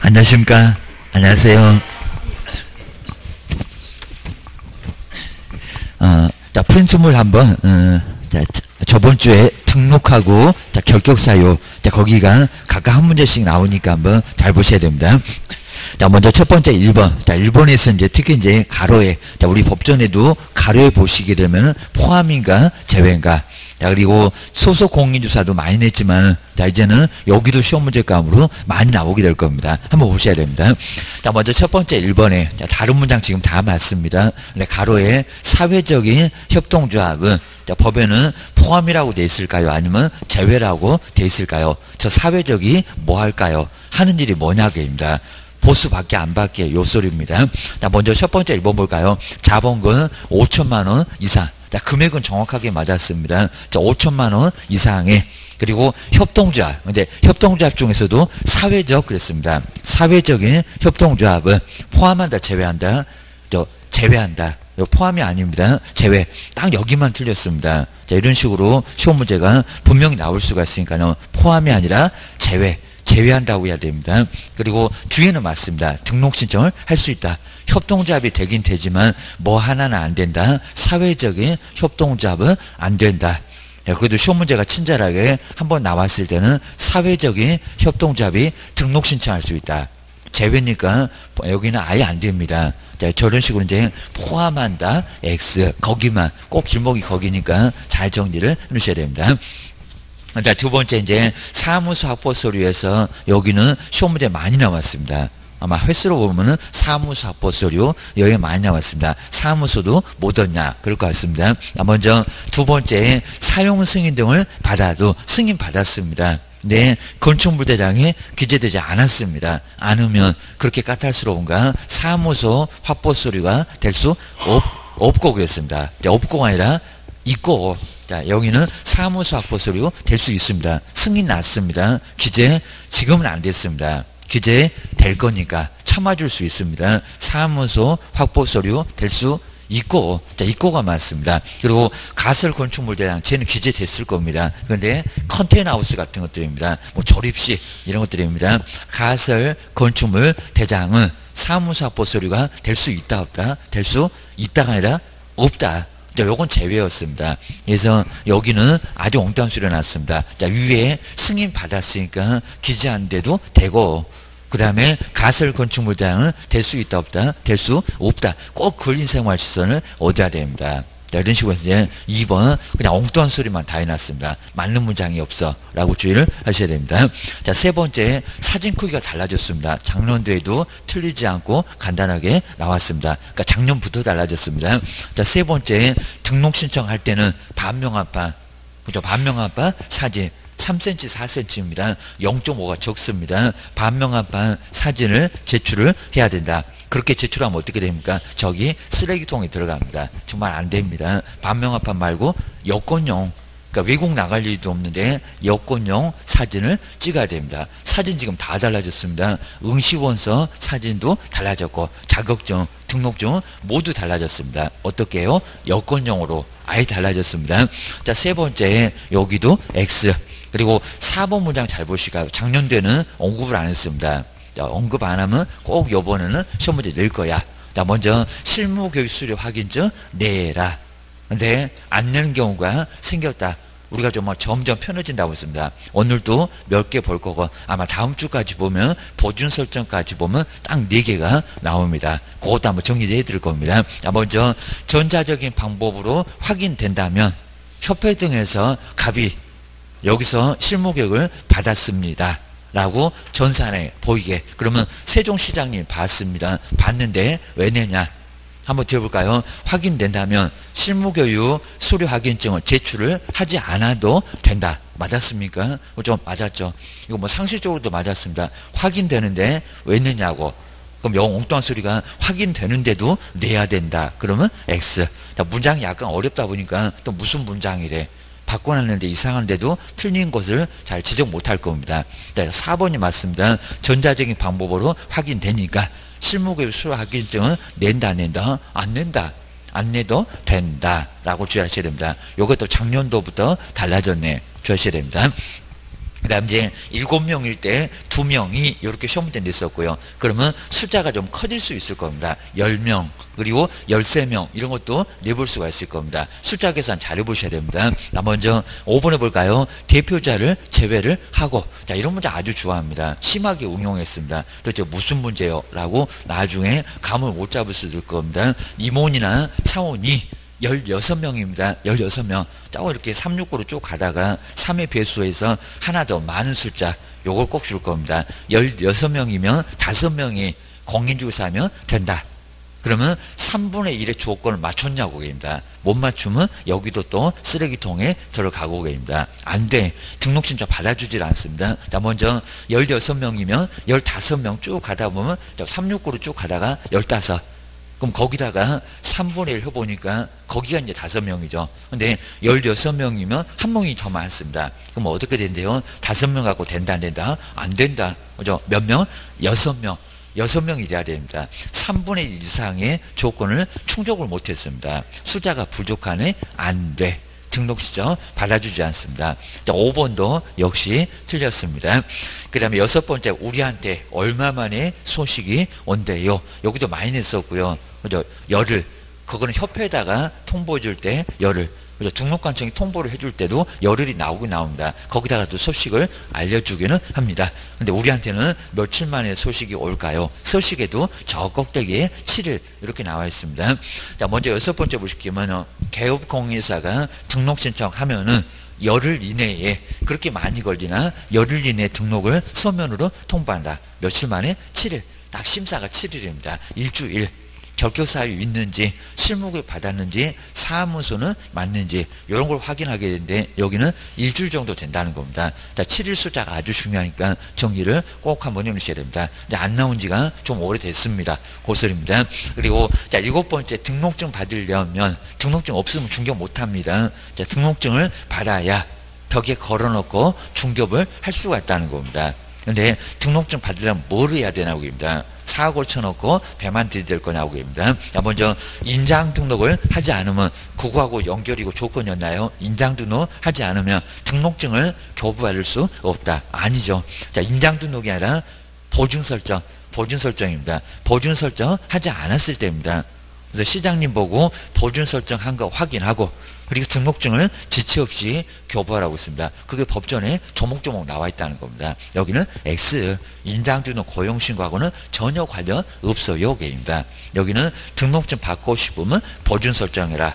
안녕하십니까. 안녕하세요. 어, 자, 프린스물 한번, 어, 자, 저번 주에 등록하고, 자, 결격사유, 자, 거기가 각각 한 문제씩 나오니까 한번 잘 보셔야 됩니다. 자, 먼저 첫 번째 1번. 자, 1번에서 이제 특히 이제 가로에, 자, 우리 법전에도 가로에 보시게 되면은 포함인가, 제외인가. 자, 그리고 소속 공인주사도 많이 냈지만, 자, 이제는 여기도 시험 문제감으로 많이 나오게 될 겁니다. 한번 보셔야 됩니다. 자, 먼저 첫 번째 1번에, 자, 다른 문장 지금 다 맞습니다. 근데 가로에 사회적인 협동조합은, 자, 법에는 포함이라고 돼 있을까요? 아니면 제외라고 돼 있을까요? 저 사회적이 뭐 할까요? 하는 일이 뭐냐고입니다. 보수 밖에 안 밖에 요 소리입니다. 자, 먼저 첫 번째 1번 볼까요? 자본금 5천만 원 이상. 자, 금액은 정확하게 맞았습니다. 자, 5천만 원 이상의 그리고 협동조합. 근데 협동조합 중에서도 사회적 그랬습니다. 사회적인 협동조합은 포함한다, 제외한다. 저 제외한다. 포함이 아닙니다. 제외. 딱 여기만 틀렸습니다. 자, 이런 식으로 시험 문제가 분명히 나올 수가 있으니까요. 포함이 아니라 제외. 제외한다고 해야 됩니다. 그리고 뒤에는 맞습니다. 등록 신청을 할 수 있다. 협동조합이 되긴 되지만 뭐 하나는 안 된다. 사회적인 협동조합은 안 된다. 예, 그래도 시험 문제가 친절하게 한번 나왔을 때는 사회적인 협동조합이 등록 신청할 수 있다. 제외니까 여기는 아예 안 됩니다. 자, 저런 식으로 이제 포함한다. X. 거기만. 꼭 길목이 거기니까 잘 정리를 해주셔야 됩니다. 그러니까 두 번째 이제 사무소 확보 서류에서 여기는 시험 문제 많이 나왔습니다. 아마 횟수로 보면은 사무소 확보 서류 여기 많이 나왔습니다. 사무소도 못 얻냐 그럴 것 같습니다. 먼저 두 번째 사용 승인 등을 받아도 승인 받았습니다. 네, 건축물대장이 기재되지 않았습니다. 않으면 그렇게 까탈스러운가 사무소 확보 서류가 될 수 없고 그랬습니다. 없고가 아니라 있고 자, 여기는 사무소 확보 서류 될 수 있습니다. 승인 났습니다. 기재 지금은 안 됐습니다. 기재 될 거니까 참아줄 수 있습니다. 사무소 확보 서류 될 수 있고, 자, 있고가 맞습니다. 그리고 가설 건축물 대장, 쟤는 기재됐을 겁니다. 그런데 컨테이너 하우스 같은 것들입니다. 뭐 조립식, 이런 것들입니다. 가설 건축물 대장은 사무소 확보 서류가 될 수 있다, 없다? 될 수 있다가 아니라 없다. 자, 요건 제외였습니다. 그래서 여기는 아주 엉뚱한 소리가 났습니다. 자, 위에 승인 받았으니까 기재 안 돼도 되고, 그 다음에 가설 건축물장은 될 수 있다 없다? 될 수 없다. 꼭 근린생활시설을 얻어야 됩니다. 자, 이런 식으로 이제 2번 그냥 엉뚱한 소리만 다 해놨습니다. 맞는 문장이 없어 라고 주의를 하셔야 됩니다. 자, 세 번째 사진 크기가 달라졌습니다. 작년도에도 틀리지 않고 간단하게 나왔습니다. 그러니까 작년부터 달라졌습니다. 자, 세 번째 등록 신청할 때는 반명합판 그죠? 반명합판 사진 3cm, 4cm입니다. 0.5가 적습니다. 반명합판 사진을 제출을 해야 된다. 그렇게 제출하면 어떻게 됩니까? 저기 쓰레기통에 들어갑니다. 정말 안 됩니다. 반명합판 말고 여권용 그러니까 외국 나갈 일도 없는데 여권용 사진을 찍어야 됩니다. 사진 지금 다 달라졌습니다. 응시원서 사진도 달라졌고 자격증, 등록증 모두 달라졌습니다. 어떻게 해요? 여권용으로 아예 달라졌습니다. 자, 세 번째 여기도 X 그리고 4번 문장 잘 보시고요. 작년도에는 언급을 안 했습니다. 자, 언급 안 하면 꼭 요번에는 시험 문제 낼 거야. 자, 먼저 실무 교육 수료 확인증 내라. 근데 안 내는 경우가 생겼다. 우리가 좀뭐 점점 편해진다고 했습니다. 오늘도 몇 개 볼 거고 아마 다음 주까지 보면 보준 설정까지 보면 딱 네 개가 나옵니다. 그것도 한번 정리해 드릴 겁니다. 자, 먼저 전자적인 방법으로 확인된다면 협회 등에서 갑이 여기서 실무교육을 받았습니다. 라고 전산에 보이게 그러면 세종시장님 봤습니다. 봤는데 왜 내냐 한번 들어볼까요? 확인된다면 실무교육 수료 확인증을 제출을 하지 않아도 된다. 맞았습니까? 좀 맞았죠. 이거 뭐 상식적으로도 맞았습니다. 확인되는데 왜 내냐고. 그럼 영 엉뚱한 소리가 확인되는데도 내야 된다. 그러면 X. 문장이 약간 어렵다 보니까 또 무슨 문장이래. 바꿔놨는데 이상한데도 틀린 것을 잘 지적 못할 겁니다. 4번이 맞습니다. 전자적인 방법으로 확인되니까 실무교육 수료 확인증은 낸다 안 낸다 안 낸다 안 내도 된다 라고 주의하셔야 됩니다. 이것도 작년도부터 달라졌네 주의하셔야 됩니다. 그 다음 이제 일곱 명일 때 두 명이 이렇게 시험문제 냈었고요. 그러면 숫자가 좀 커질 수 있을 겁니다. 열 명 그리고 열세 명 이런 것도 내볼 수가 있을 겁니다. 숫자 계산 잘 해보셔야 됩니다. 자, 먼저 5번 해볼까요? 대표자를 제외를 하고 자 이런 문제 아주 좋아합니다. 심하게 응용했습니다. 도대체 무슨 문제요? 라고 나중에 감을 못 잡을 수도 있을 겁니다. 이몬이나 사원이 16명입니다. 16명. 짜고 이렇게 369로 쭉 가다가 3의 배수에서 하나 더 많은 숫자 요걸 꼭 줄 겁니다. 16명이면 5명이 공인중개사하면 된다. 그러면 3분의 1의 조건을 맞췄냐고 계십니다. 못 맞추면 여기도 또 쓰레기통에 들어가고 계십니다. 안 돼. 등록신청 받아주질 않습니다. 자, 먼저 16명이면 15명 쭉 가다 보면 369로 쭉 가다가 15. 그럼 거기다가 3분의 1 해보니까 거기가 이제 5명이죠. 근데 16명이면 한 명이 더 많습니다. 그럼 어떻게 된대요? 5명 갖고 된다, 안 된다? 안 된다. 그죠? 몇 명? 6명. 6명이 돼야 됩니다. 3분의 1 이상의 조건을 충족을 못했습니다. 숫자가 부족하네? 안 돼. 등록 시점 받아주지 않습니다. 자, 5번도 역시 틀렸습니다. 그 다음에 여섯 번째, 우리한테 얼마 만에 소식이 온대요. 여기도 많이 냈었고요. 그죠? 열흘. 그거는 협회에다가 통보해 줄 때 열흘. 그죠? 등록관청이 통보를 해줄 때도 열흘이 나오긴 나옵니다. 거기다가도 소식을 알려주기는 합니다. 근데 우리한테는 며칠 만에 소식이 올까요? 서식에도 저 꼭대기에 7일 이렇게 나와 있습니다. 자, 먼저 여섯 번째 보시면 개업공인사가 등록 신청하면은 열흘 이내에 그렇게 많이 걸리나 열흘 이내에 등록을 서면으로 통보한다. 며칠 만에 7일. 딱 심사가 7일입니다. 일주일. 결격사유 있는지 실무를 받았는지 사무소는 맞는지 이런 걸 확인하게 되는데 여기는 일주일 정도 된다는 겁니다. 자, 7일 숫자가 아주 중요하니까 정리를 꼭 한번 해주셔야 됩니다. 이제 안 나온 지가 좀 오래됐습니다. 고설입니다. 그리고 자 일곱 번째 등록증 받으려면 등록증 없으면 중개 못합니다. 자, 등록증을 받아야 벽에 걸어놓고 중개업을 할 수가 있다는 겁니다. 근데 등록증 받으려면 뭘 해야 되냐고 입니다. 사고를 쳐놓고 배만 들이댈 거냐고 입니다. 먼저 인장 등록을 하지 않으면 그거하고 연결이고 조건이었나요? 인장 등록 하지 않으면 등록증을 교부할 수 없다. 아니죠. 자, 인장 등록이 아니라 보증 설정, 보증 설정입니다. 보증 설정 하지 않았을 때입니다. 그래서 시장님 보고 보증 설정한 거 확인하고 그리고 등록증을 지체 없이 교부하라고 있습니다. 그게 법전에 조목조목 나와 있다는 겁니다. 여기는 X, 인장등록 고용신고하고는 전혀 관련 없어요. 게입니다. 여기는 등록증 받고 싶으면 보증 설정해라.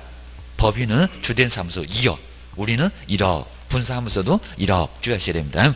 법인은 주된 사무소 2억, 우리는 1억, 분사하면서도 1억 주의하셔야 됩니다.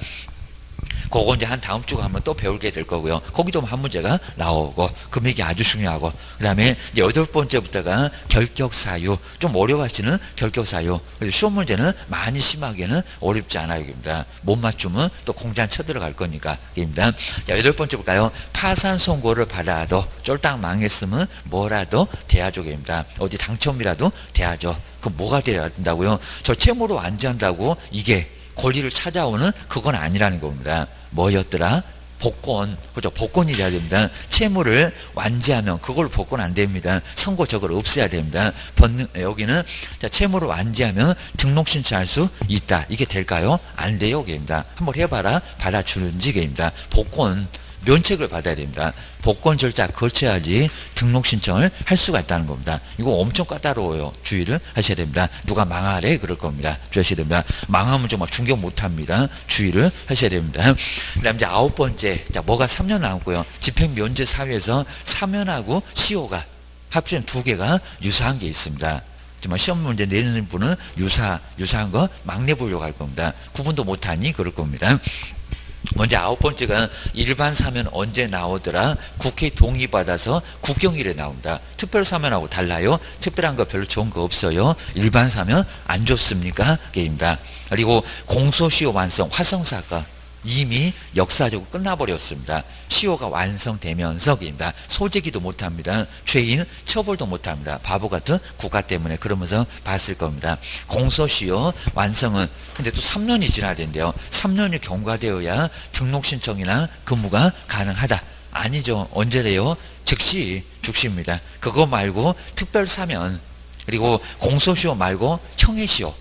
그거 이제 한 다음 주가 한번 또 배우게 될 거고요. 거기도 한 문제가 나오고 금액이 아주 중요하고 그다음에 여덟 번째부터가 결격 사유 좀 어려워하시는 결격 사유. 시험 문제는 많이 심하게는 어렵지 않아요, 입니다. 못 맞추면 또 공장 쳐들어갈 거니까 입니다. 여덟 번째 볼까요? 파산 선고를 받아도 쫄딱 망했으면 뭐라도 대야족입니다. 어디 당첨이라도 대야죠. 그 뭐가 돼야 된다고요? 저 채무로 완지한다고 이게 권리를 찾아오는 그건 아니라는 겁니다. 뭐였더라? 복권, 그죠? 복권이 돼야 됩니다. 채무를 완지하면 그걸 복권 안 됩니다. 선고 저걸 없애야 됩니다. 번, 여기는 자, 채무를 완지하면 등록 신청할 수 있다. 이게 될까요? 안 돼요. 게입니다. 한번 해봐라. 받아주는지 게입니다. 복권. 면책을 받아야 됩니다. 복권 절차 거쳐야지 등록 신청을 할 수가 있다는 겁니다. 이거 엄청 까다로워요. 주의를 하셔야 됩니다. 누가 망하래 그럴 겁니다. 주의하셔야 됩니다. 망하면 정말 중격 못합니다. 주의를 하셔야 됩니다. 그 다음 이제 아홉 번째 자 뭐가 3년 남았고요. 집행 면제 사회에서 사면하고 시효가 합치면 두 개가 유사한 게 있습니다. 정말 시험 문제 내는 분은 유사, 유사한 거 막내 보려고 할 겁니다. 구분도 못하니 그럴 겁니다. 먼저 아홉 번째가 일반 사면 언제 나오더라? 국회 동의 받아서 국경일에 나온다. 특별 사면하고 달라요. 특별한 거 별로 좋은 거 없어요. 일반 사면 안 좋습니까? 게임다. 그리고 공소시효 완성 화성사건 이미 역사적으로 끝나버렸습니다. 시효가 완성되면서입니다. 소재기도 못합니다. 죄인 처벌도 못합니다. 바보 같은 국가 때문에 그러면서 봤을 겁니다. 공소시효 완성은 근데 또 3년이 지나야 된대요. 3년이 경과되어야 등록 신청이나 근무가 가능하다. 아니죠. 언제래요? 즉시 죽시입니다. 그거 말고 특별 사면 그리고 공소시효 말고 형해시효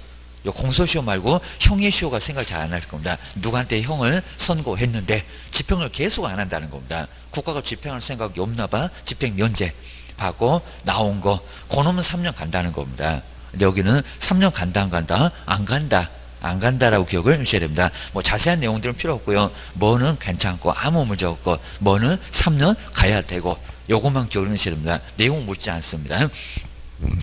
요 공소시효 말고 형의시효가 생각 잘 안 할 겁니다. 누구한테 형을 선고했는데 집행을 계속 안 한다는 겁니다. 국가가 집행할 생각이 없나 봐. 집행 면제 받고 나온 거. 그놈은 3년 간다는 겁니다. 근데 여기는 3년 간다 안 간다? 안 간다. 안 간다라고 기억을 해주셔야 됩니다. 뭐 자세한 내용들은 필요 없고요. 뭐는 괜찮고 아무 문제 없고 뭐는 3년 가야 되고 요것만 기억을 해주셔야 됩니다. 내용 묻지 않습니다.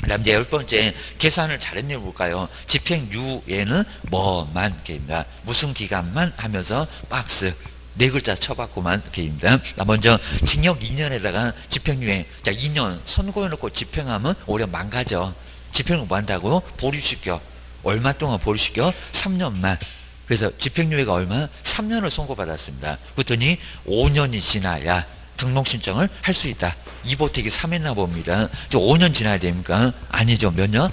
그다음 이제 열 번째 계산을 잘했네 볼까요? 집행유예는 뭐만 개입니다. 무슨 기간만 하면서 박스 네 글자 쳐봤고만 개입니다. 먼저 징역 2년에다가 집행유예 자 2년 선고해놓고 집행하면 오히려 망가져. 집행을 뭐 한다고? 보류시켜. 얼마 동안 보류시켜? 3년만. 그래서 집행유예가 얼마? 3년을 선고받았습니다. 그랬더니 5년이 지나야 등록 신청을 할 수 있다. 이보택이 3했나 봅니다. 5년 지나야 됩니까? 아니죠. 몇 년?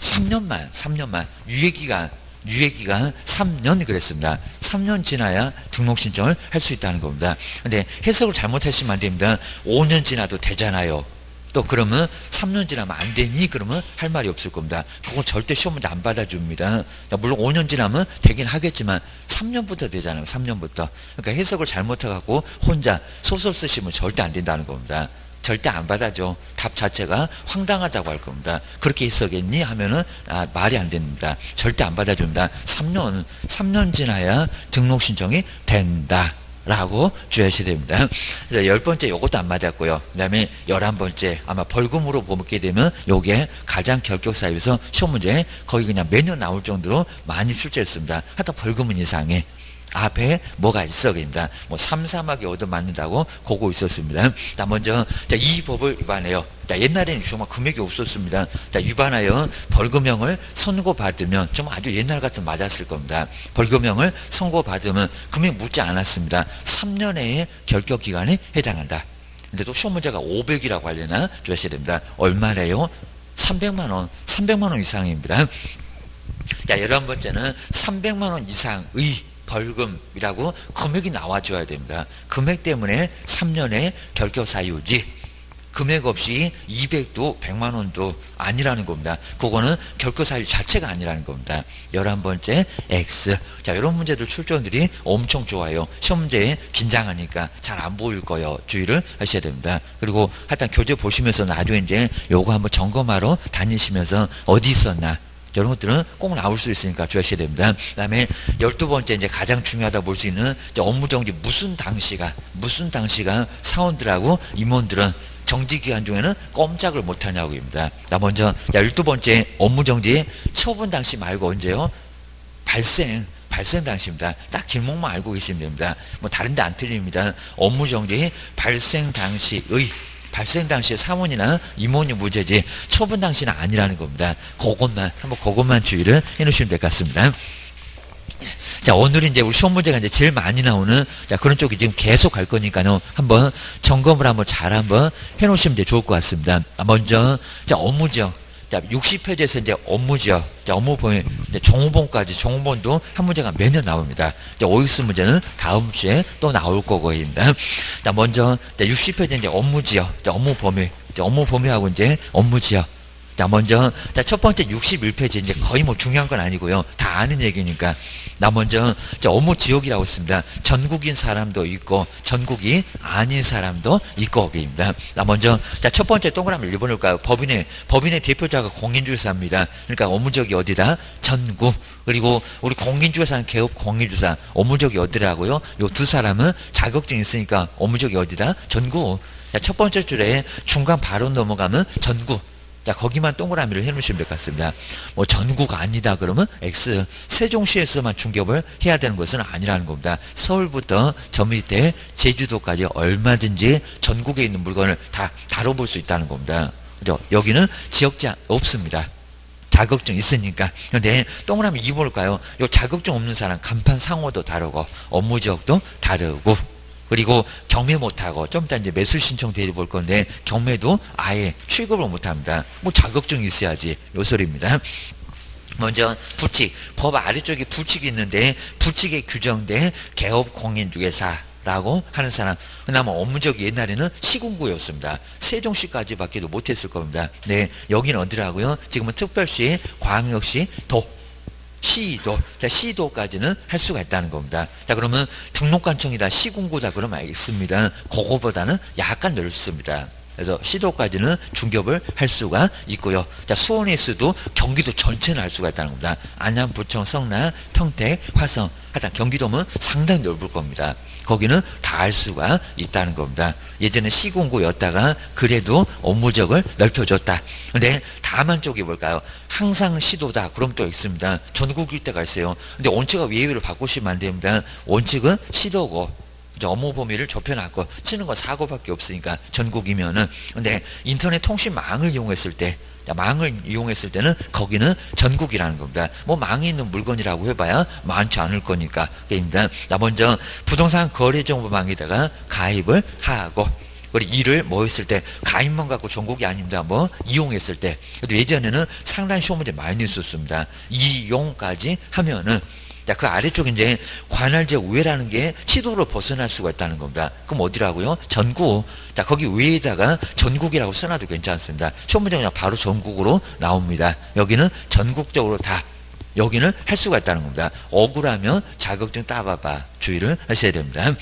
3년만, 3년만. 유예기간, 유예기간 3년 그랬습니다. 3년 지나야 등록 신청을 할 수 있다는 겁니다. 근데 해석을 잘못하시면 안 됩니다. 5년 지나도 되잖아요. 또 그러면 3년 지나면 안 되니 그러면 할 말이 없을 겁니다. 그건 절대 시험 문제 안 받아줍니다. 물론 5년 지나면 되긴 하겠지만 3년부터 되잖아요. 3년부터. 그러니까 해석을 잘못해갖고 혼자 소설 쓰시면 절대 안 된다는 겁니다. 절대 안 받아줘. 답 자체가 황당하다고 할 겁니다. 그렇게 해석했니? 하면은, 아, 말이 안 됩니다. 절대 안 받아줍니다. 3년, 3년 지나야 등록 신청이 된다. 라고 주의하셔야 됩니다. 그래서 열 번째 요것도 안 맞았고요. 그 다음에 열한 번째 아마 벌금으로 보게 되면 요게 가장 결격 사유에서 시험 문제 거의 그냥 매년 나올 정도로 많이 출제했습니다. 하여튼 벌금은 이상해. 앞에 뭐가 있어 그입니다. 뭐 삼삼하게 얻어맞는다고 그거 있었습니다. 자 먼저 자, 이 법을 위반해요. 자 옛날에는 정말 금액이 없었습니다. 자 위반하여 벌금형을 선고받으면 좀 아주 옛날 같은 맞았을 겁니다. 벌금형을 선고받으면 금액 묻지 않았습니다. 3년의 결격 기간에 해당한다. 근데 또 시험 문제가 500이라고 하려나 주셔야 됩니다. 얼마래요? 300만 원, 300만 원 이상입니다. 자, 열한 번째는 300만 원 이상의 벌금이라고 금액이 나와줘야 됩니다. 금액 때문에 3년의 결격 사유지. 금액 없이 200도 100만 원도 아니라는 겁니다. 그거는 결격 사유 자체가 아니라는 겁니다. 11번째 X. 자, 이런 문제들 출전들이 엄청 좋아요. 시험 문제에 긴장하니까 잘 안 보일 거예요. 주의를 하셔야 됩니다. 그리고 하여튼 교재 보시면서 나중에 이제 요거 한번 점검하러 다니시면서 어디 있었나 이런 것들은 꼭 나올 수 있으니까 주의하셔야 됩니다. 그 다음에 열두 번째 이제 가장 중요하다 볼 수 있는 업무 정지 무슨 당시가 무슨 당시가 사원들하고 임원들은 정지 기간 중에는 꼼짝을 못 하냐고입니다. 나 먼저 열두 번째 업무 정지 처분 당시 말고 언제요? 발생 발생 당시입니다. 딱 길목만 알고 계시면 됩니다. 뭐 다른 데 안 틀립니다. 업무 정지 발생 당시의 발생 당시에 사원이나 임원이 무죄지 처분 당시는 아니라는 겁니다. 그것만 한번 그것만 주의를 해놓으시면 될 것 같습니다. 자, 오늘은 이제 우리 시험 문제가 이제 제일 많이 나오는, 자, 그런 쪽이 지금 계속 갈 거니까요. 한번 점검을 한번 잘 한번 해 놓으시면 좋을 것 같습니다. 먼저, 자, 업무죠. 자, 60페이지에서 이제 업무죠. 자, 업무 보면 이제 종업원까지 종업원도 한 문제가 매년 나옵니다. 자, OX 문제는 다음 주에 또 나올 거고입니다. 자, 먼저 자, 60페이지 이제 업무지요. 자, 업무 범위. 자, 업무 범위하고 이제 업무지요. 자, 먼저, 자, 첫 번째 61페이지, 이제 거의 뭐 중요한 건 아니고요. 다 아는 얘기니까. 나 먼저, 자, 업무 지역이라고 있습니다. 전국인 사람도 있고, 전국이 아닌 사람도 있고, 거기입니다. 나 먼저, 자, 첫 번째 동그라미 읽어볼까요? 법인의, 법인의 대표자가 공인주사입니다. 그러니까 업무적이 어디다? 전국. 그리고 우리 공인주에 사는 개업 공인주사, 업무적이 어디라고요? 요 두 사람은 자격증 있으니까 업무적이 어디다? 전국. 자, 첫 번째 줄에 중간 발언 넘어가면 전국. 자, 거기만 동그라미를 해놓으시면 될 것 같습니다. 뭐 전국 아니다 그러면 X. 세종시에서만 중개업을 해야 되는 것은 아니라는 겁니다. 서울부터 저 밑에 제주도까지 얼마든지 전국에 있는 물건을 다 다뤄볼 수 있다는 겁니다. 그죠? 여기는 지역자 없습니다. 자격증 있으니까. 그런데 동그라미 2볼까요? 요 자격증 없는 사람 간판 상호도 다르고 업무 지역도 다르고 그리고 경매 못하고 좀 이따 이제 매수 신청 대리 볼 건데 경매도 아예 취급을 못합니다. 뭐 자격증이 있어야지 요 소리입니다. 먼저 부칙 법 아래쪽에 부칙이 있는데 부칙에 규정된 개업 공인중개사 라고 하는 사람 그나마 업무적 옛날에는 시군구였습니다. 세종시까지밖에도 못했을 겁니다. 네, 여기는 어디라고요? 지금은 특별시, 광역시, 도 시도, 자, 시도까지는 할 수가 있다는 겁니다. 자, 그러면 등록관청이다, 시군구다, 그러면 알겠습니다. 그거보다는 약간 넓습니다. 그래서 시도까지는 중개업을 할 수가 있고요. 자, 수원에 있어도 경기도 전체는 할 수가 있다는 겁니다. 안양, 부천, 성남, 평택, 화성, 하여튼 경기도는 상당히 넓을 겁니다. 거기는 다할 수가 있다는 겁니다. 예전에 시공구였다가 그래도 업무적을 넓혀줬다. 근데 다만 쪽이 뭘까요? 항상 시도다. 그럼 또 있습니다. 전국일 때가 있어요. 근데 원칙을 예외로 바꾸시면 안 됩니다. 원칙은 시도고 업무 범위를 좁혀놨고 치는 거 사고밖에 없으니까 전국이면은 근데 인터넷 통신망을 이용했을 때 자, 망을 이용했을 때는 거기는 전국이라는 겁니다. 뭐 망이 있는 물건이라고 해봐야 많지 않을 거니까. 게임입니다. 자, 먼저 부동산 거래정보망에다가 가입을 하고 우리 일을 뭐 했을 때 가입만 갖고 전국이 아닙니다. 뭐 이용했을 때. 예전에는 상당히 시험 문제 많이 있었습니다. 이용까지 하면은 자, 그 아래쪽에 이제 관할지역 우회라는 게 시도를 벗어날 수가 있다는 겁니다. 그럼 어디라고요? 전국. 자, 거기 위에다가 전국이라고 써놔도 괜찮습니다. 시험 문제 그냥 바로 전국으로 나옵니다. 여기는 전국적으로 다 여기는 할 수가 있다는 겁니다. 억울하면 자격증 따봐봐. 주의를 하셔야 됩니다.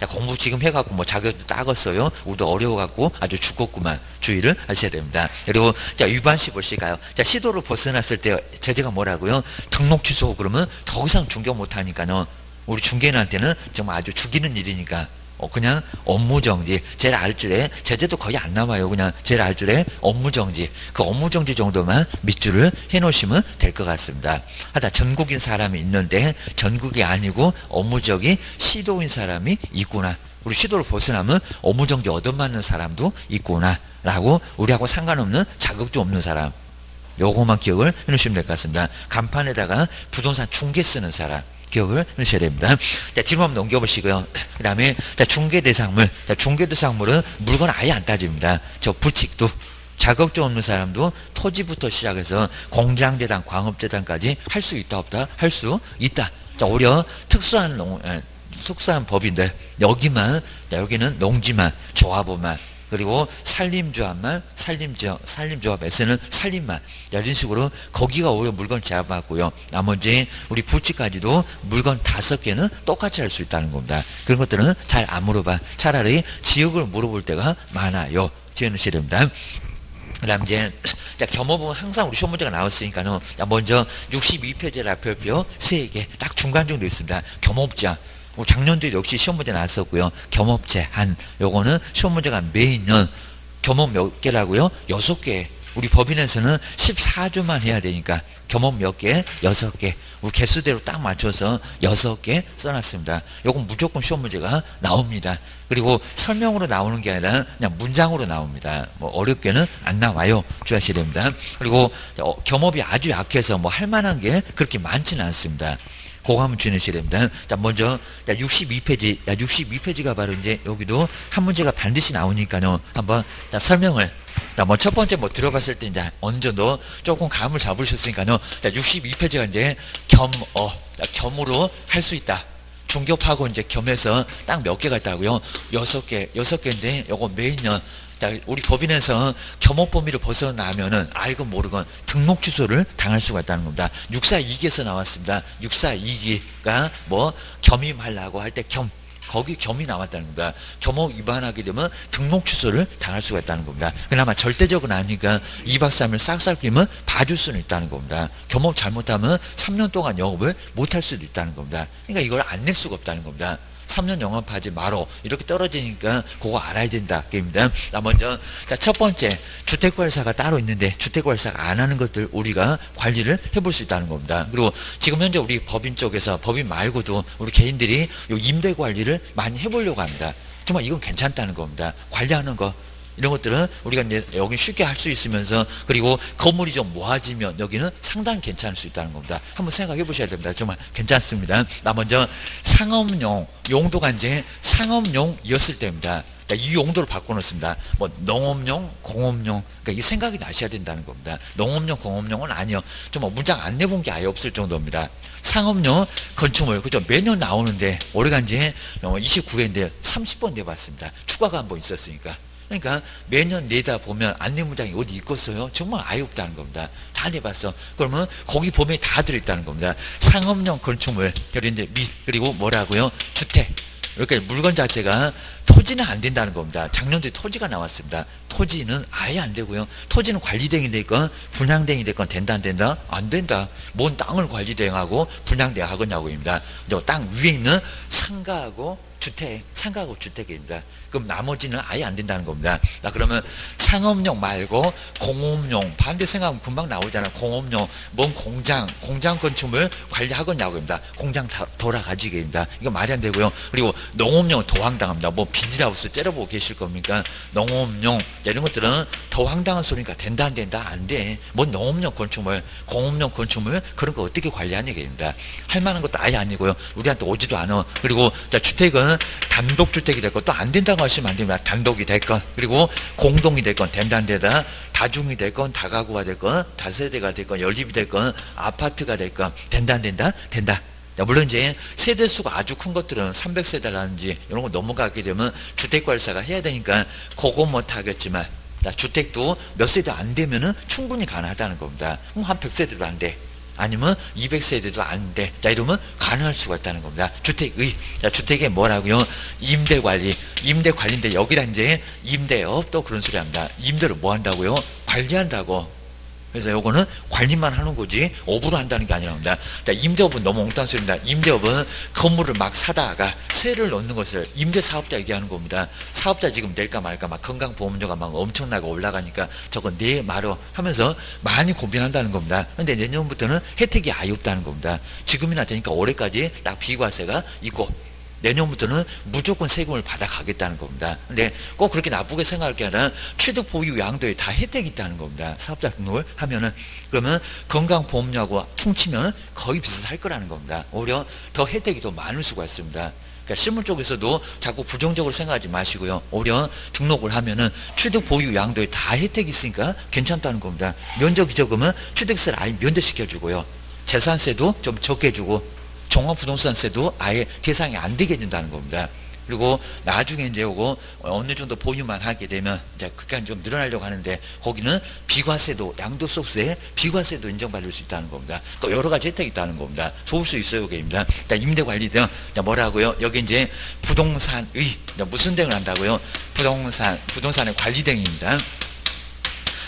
자, 공부 지금 해갖고 뭐 자격증 따갔어요. 우리도 어려워갖고 아주 죽겠구만. 주의를 하셔야 됩니다. 그리고 자, 위반시 보실까요? 자, 시도를 벗어났을 때 제재가 뭐라고요? 등록 취소 그러면 더 이상 중개 못하니까요. 우리 중개인한테는 정말 아주 죽이는 일이니까 어, 그냥 업무 정지. 제일 알 줄에, 제재도 거의 안 남아요. 그냥 제일 알 줄에 업무 정지. 그 업무 정지 정도만 밑줄을 해 놓으시면 될 것 같습니다. 하다 전국인 사람이 있는데 전국이 아니고 업무적이 시도인 사람이 있구나. 우리 시도를 벗어나면 업무 정지 얻어맞는 사람도 있구나. 라고 우리하고 상관없는 자격도 없는 사람. 요거만 기억을 해 놓으시면 될 것 같습니다. 간판에다가 부동산 중개 쓰는 사람. 기억을 하셔야 됩니다. 자, 뒤로 한번 넘겨보시고요. 그 다음에, 자, 중개대상물. 자, 중개대상물은 물건 아예 안 따집니다. 저 부칙도. 자격증 없는 사람도 토지부터 시작해서 공장재단, 광업재단까지 할 수 있다, 없다? 할 수 있다. 자, 오히려 특수한 농, 에, 특수한 법인들. 여기만, 자, 여기는 농지만, 조합원만, 그리고 산림조합만 산림조합, 산림조합에서는 산림만 이런 식으로 거기가 오히려 물건 제압받고요. 나머지 우리 부치까지도 물건 다섯 개는 똑같이 할 수 있다는 겁니다. 그런 것들은 잘 안 물어봐. 차라리 지역을 물어볼 때가 많아요. 지어놓으셔야 됩니다. 그 다음 이제, 자, 겸업은 항상 우리 시험 문제가 나왔으니까요. 자, 먼저 62페이지 라표표 3개, 딱 중간 정도 있습니다. 겸업자. 뭐 작년도 역시 시험 문제 나왔었고요. 겸업체 한 요거는 시험 문제가 매년 겸업 몇 개라고요? 여섯 개. 우리 법인에서는 14주만 해야 되니까 겸업 몇 개? 여섯 개. 우리 개수대로 딱 맞춰서 여섯 개 써놨습니다. 요건 무조건 시험 문제가 나옵니다. 그리고 설명으로 나오는 게 아니라 그냥 문장으로 나옵니다. 뭐 어렵게는 안 나와요. 주의하셔야 됩니다. 그리고 어, 겸업이 아주 약해서 뭐 할 만한 게 그렇게 많지는 않습니다. 그거 한번 주의하셔야 됩니다. 자, 먼저, 62페이지, 62페이지가 바로 이제 여기도 한 문제가 반드시 나오니까요. 한번 자, 설명을. 자, 뭐 첫 번째 뭐 들어봤을 때 이제 어느 정도 조금 감을 잡으셨으니까요. 자, 62페이지가 이제 겸, 어, 자, 겸으로 할 수 있다. 중격하고 이제 겸해서 딱 몇 개가 있다고요? 여섯 개, 여섯 개인데 요거 매년 자, 우리 법인에서 겸업 범위를 벗어나면은 알건 모르건 등록 취소를 당할 수가 있다는 겁니다. 642기에서 나왔습니다. 642기가 뭐 겸임하려고 할 때 겸. 거기 겸이 나왔다는 겁니다. 겸업 위반하게 되면 등록 취소를 당할 수가 있다는 겁니다. 그나마 절대적은 아니니까 2박 3일 싹싹 비면 봐줄 수는 있다는 겁니다. 겸업 잘못하면 3년 동안 영업을 못할 수도 있다는 겁니다. 그러니까 이걸 안 낼 수가 없다는 겁니다. 3년 영업하지 마로 이렇게 떨어지니까 그거 알아야 된다 게임입니다. 자 먼저 자첫 번째 주택관리사가 따로 있는데 주택관리사가 안 하는 것들 우리가 관리를 해볼 수 있다는 겁니다. 그리고 지금 현재 우리 법인 쪽에서 법인 말고도 우리 개인들이 요 임대 관리를 많이 해보려고 합니다. 정말 이건 괜찮다는 겁니다. 관리하는 거 이런 것들은 우리가 이제 여기 쉽게 할 수 있으면서 그리고 건물이 좀 모아지면 여기는 상당히 괜찮을 수 있다는 겁니다. 한번 생각해 보셔야 됩니다. 정말 괜찮습니다. 나 먼저 상업용 용도가 이제 상업용이었을 때입니다. 이 용도를 바꿔놓습니다. 뭐 농업용, 공업용, 그러니까 이 생각이 나셔야 된다는 겁니다. 농업용, 공업용은 아니요. 좀 문장 안 내본 게 아예 없을 정도입니다. 상업용 건축물 그죠? 매년 나오는데 이제 29회인데 30번 내봤습니다. 추가가 한 번 있었으니까. 그러니까 매년 내다 보면 안내무장이 어디 있겠어요? 정말 아예 없다는 겁니다. 다 내봤어. 그러면 거기 보면 다 들어있다는 겁니다. 상업용 건축물, 미, 그리고 뭐라고요? 주택. 이렇게 물건 자체가 토지는 안 된다는 겁니다. 작년도에 토지가 나왔습니다. 토지는 아예 안 되고요. 토지는 관리대행이 됐건 분양대행이 됐건 된다 안 된다? 안 된다. 뭔 땅을 관리대행하고 분양대행 하겠냐고입니다. 땅 위에 있는 상가하고 주택, 상가하고 주택입니다. 그럼 나머지는 아예 안 된다는 겁니다. 자, 그러면 상업용 말고 공업용, 반대 생각하면 금방 나오잖아요. 공업용, 뭔 공장, 공장 건축물 관리하겠냐고입니다. 공장 돌아가지게입니다. 이거 말이 안 되고요. 그리고 농업용 더 황당합니다. 뭐 비닐하우스 째려보고 계실 겁니까? 농업용, 이런 것들은 더 황당한 소리니까 된다 안 된다? 안 돼. 뭔 농업용 건축물, 공업용 건축물 그런 거 어떻게 관리하는 얘기입니다. 할 만한 것도 아예 아니고요. 우리한테 오지도 않아. 그리고 자, 주택은 단독 주택이 됐고 또안 된다 고 하시면 안 됩니다. 단독이 됐건 그리고 공동이 된다는 데다 다중이 됐건 다가구가 됐건 다세대가 됐건 연립이 됐건 아파트가 됐건 된다 안 된다? 된다. 물론 이제 세대 수가 아주 큰 것들은 300세대라든지 이런 거 넘어가게 되면 주택관리사가 해야 되니까 그거 못하겠지만 주택도 몇 세대 안 되면은 충분히 가능하다는 겁니다. 한 100세대도 안 돼. 아니면 200세대도 안 돼. 자, 이러면 가능할 수가 있다는 겁니다. 주택의. 자, 주택에 뭐라고요? 임대 관리. 임대 관리인데 여기다 이제 임대업 또 그런 소리 합니다. 임대를 뭐 한다고요? 관리한다고. 그래서 요거는 관리만 하는 거지 업으로 한다는 게 아니랍니다. 자, 임대업은 너무 엉뚱한 소리입니다. 임대업은 건물을 막 사다가 세를 넣는 것을 임대사업자 얘기하는 겁니다. 사업자 지금 낼까 말까 막 건강보험료가 막 엄청나게 올라가니까 저거 내 말어 하면서 많이 고민한다는 겁니다. 근데 내년부터는 혜택이 아예 없다는 겁니다. 지금이나 되니까 올해까지 딱 비과세가 있고 내년부터는 무조건 세금을 받아 가겠다는 겁니다. 근데 꼭 그렇게 나쁘게 생각할 게 아니라 취득 보유 양도에 다 혜택이 있다는 겁니다. 사업자 등록을 하면은 그러면 건강보험료하고 퉁치면 거의 비슷할 거라는 겁니다. 오히려 더 혜택이 더 많을 수가 있습니다. 그러니까 실물 쪽에서도 자꾸 부정적으로 생각하지 마시고요. 오히려 등록을 하면은 취득 보유 양도에 다 혜택이 있으니까 괜찮다는 겁니다. 면적 적으면 취득세를 아예 면제시켜주고요. 재산세도 좀 적게 주고 종합부동산세도 아예 대상이 안 되게 된다는 겁니다. 그리고 나중에 이제 오고 어느 정도 보유만 하게 되면 이제 그간 좀 늘어나려고 하는데 거기는 비과세도 양도소득세 비과세도 인정받을 수 있다는 겁니다. 또 여러 가지 혜택이 있다는 겁니다. 좋을 수 있어요, 여기입니다. 임대 관리 등 뭐라고요? 여기 이제 부동산의 무슨 등을 한다고요? 부동산 부동산의 관리 등입니다.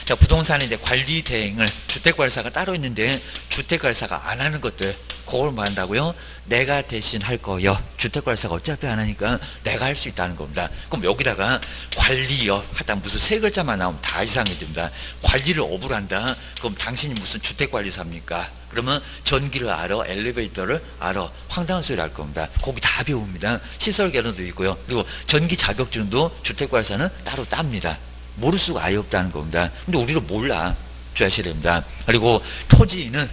자, 부동산의 이제 관리 대행을 주택관리사가 따로 있는데 주택관리사가 안 하는 것들 그걸 뭐 한다고요? 내가 대신 할 거요. 주택관리사가 어차피 안 하니까 내가 할 수 있다는 겁니다. 그럼 여기다가 관리요 하다 무슨 세 글자만 나오면 다 이상해집니다. 관리를 업을 한다. 그럼 당신이 무슨 주택관리사입니까? 그러면 전기를 알아, 엘리베이터를 알아. 황당한 소리를 할 겁니다. 거기 다 배웁니다. 시설 개론도 있고요. 그리고 전기 자격증도 주택관리사는 따로 땁니다. 모를 수가 아예 없다는 겁니다. 근데 우리는 몰라. 줘야셔야 됩니다. 그리고 토지는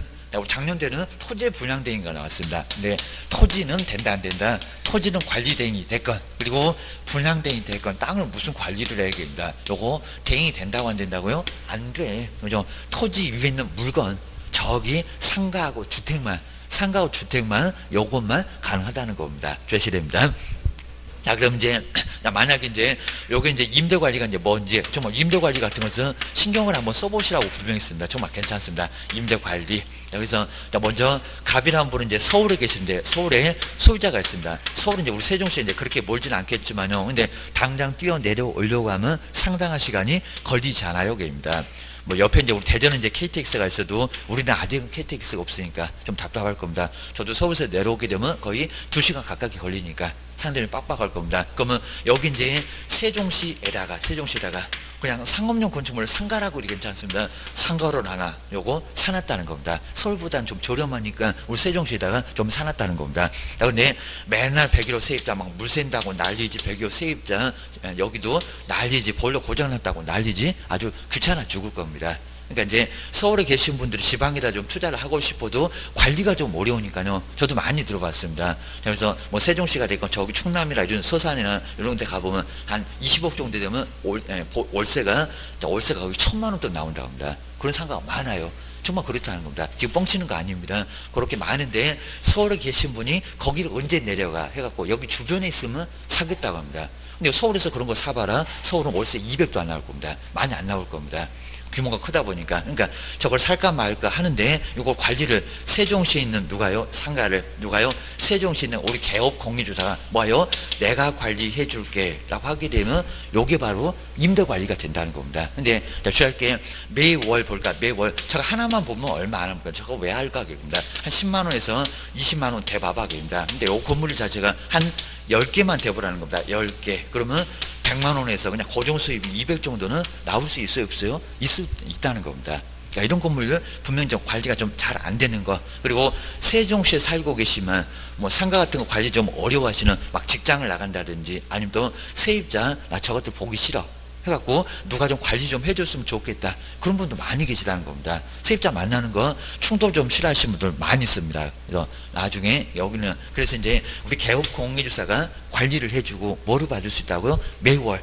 작년도에는 토지 분양 대행가 나왔습니다. 근데 토지는 된다 안 된다. 토지는 관리 대행이 됐건 그리고 분양 대행이 됐건 땅을 무슨 관리를 해야 됩니다. 요거 대행이 된다고 안 된다고요? 안 돼. 그죠? 토지 위에 있는 물건 저기 상가하고 주택만 상가하고 주택만 요것만 가능하다는 겁니다. 줘야셔야 됩니다. 자, 그럼 이제, 만약에 이제, 요게 이제 임대 관리가 이제 뭔지, 정말 임대 관리 같은 것은 신경을 한번 써보시라고 분명했습니다. 정말 괜찮습니다. 임대 관리. 그래서 먼저 갑이라는 분은 이제 서울에 계신데 서울에 소유자가 있습니다. 서울은 이제 우리 세종시에 이제 그렇게 멀지는 않겠지만요. 근데 당장 뛰어 내려오려고 하면 상당한 시간이 걸리지 않아요. 게입니다. 뭐 옆에 이제 우리 대전은 이제 KTX가 있어도 우리는 아직은 KTX가 없으니까 좀 답답할 겁니다. 저도 서울에서 내려오게 되면 거의 두 시간 가까이 걸리니까 상당히 빡빡할 겁니다. 그러면 여기 이제 세종시에다가 세종시에다가 그냥 상업용 건축물을 상가라고 이게 괜찮습니다. 상가로 나나 요거 사놨다는 겁니다. 서울보다는 좀 저렴하니까 우리 세종시에다가 좀 사놨다는 겁니다. 근데 맨날 101호 세입자 막 물샌다고 난리지 101호 세입자 여기도 난리지 보일러 고장났다고 난리지 아주 귀찮아 죽을 겁니다. 그러니까 이제 서울에 계신 분들이 지방에다 좀 투자를 하고 싶어도 관리가 좀 어려우니까요. 저도 많이 들어봤습니다. 그래서 뭐 세종시가 됐건 저기 충남이나 이런 서산이나 이런 데 가보면 한 20억 정도 되면 월, 예, 월세가 월세가 거의 천만 원도 나온다고 합니다. 그런 상가가 많아요. 정말 그렇다는 겁니다. 지금 뻥치는 거 아닙니다. 그렇게 많은데 서울에 계신 분이 거기를 언제 내려가 해갖고 여기 주변에 있으면 사겠다고 합니다. 근데 서울에서 그런 거 사봐라. 서울은 월세 200도 안 나올 겁니다. 많이 안 나올 겁니다. 규모가 크다 보니까 그러니까 저걸 살까 말까 하는데 이걸 관리를 세종시에 있는 누가요 상가를 누가요 세종시에 있는 우리 개업 공리주사가 뭐요 내가 관리해 줄게라고 하게 되면 요게 바로 임대 관리가 된다는 겁니다. 근데 자 주할게 매월 볼까 매월 저거 하나만 보면 얼마 안 합니까? 저거 왜 할까 그럽니다. 한 10만 원에서 20만 원 대바박입니다. 근데 요 건물 자체가 한 10개만 대보라는 겁니다. 10개. 그러면 100만 원에서 그냥 고정 수입이 200 정도는 나올 수 있어요, 없어요? 있, 있다는 겁니다. 그러니까 이런 건물 분명히 좀 관리가 좀 잘 안 되는 거 그리고 세종시에 살고 계시면 뭐 상가 같은 거 관리 좀 어려워하시는 막 직장을 나간다든지 아니면 또 세입자 나 저것들 보기 싫어 해갖고 누가 좀 관리 좀 해줬으면 좋겠다 그런 분도 많이 계시다는 겁니다 세입자 만나는 거 충돌 좀 싫어하시는 분들 많이 있습니다 그래서 나중에 여기는 그래서 이제 우리 개업 공인주사가 관리를 해주고 뭐를 받을 수 있다고요 매월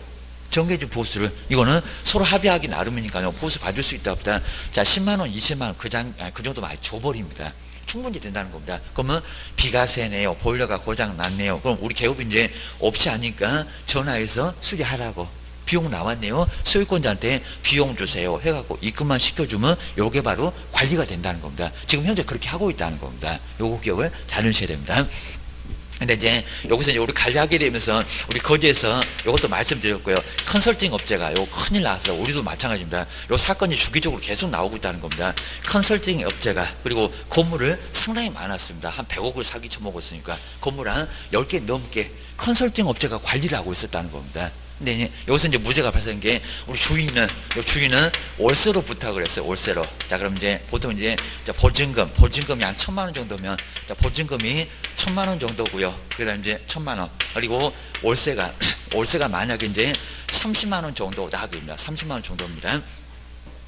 정해준 보수를 이거는 서로 합의하기 나름이니까요 보수 받을 수 있다 보다 자 10만 원 20만 원 그, 장, 그 정도 많이 줘버립니다 충분히 된다는 겁니다. 그러면 비가 새네요. 보일러가 고장 났네요. 그럼 우리 개업 이제 없지 않으니까 전화해서 수리하라고. 비용 나왔네요. 소유권자한테 비용 주세요. 해갖고 입금만 시켜주면 요게 바로 관리가 된다는 겁니다. 지금 현재 그렇게 하고 있다는 겁니다. 요거 기억을 잘 넣으셔야 됩니다. 근데 이제 여기서 이제 우리 관리하게 되면서 우리 거제에서 이것도 말씀드렸고요. 컨설팅 업체가 요 큰일 나서 우리도 마찬가지입니다. 요 사건이 주기적으로 계속 나오고 있다는 겁니다. 컨설팅 업체가 그리고 건물을 상당히 많았습니다. 한 100억을 사기 쳐먹었으니까 건물 한 10개 넘게 컨설팅 업체가 관리를 하고 있었다는 겁니다. 근데 여기서 이제 문제가 발생한 게 우리 주인은 주인은 월세로 부탁을 했어요. 월세로. 자 그럼 이제 보통 이제 보증금 보증금이 한 천만 원 정도면 자, 보증금이 천만 원 정도고요. 그다음 이제 천만 원 그리고 월세가 월세가 만약에 이제 30만 원 정도 나가입니다. 30만 원 정도입니다.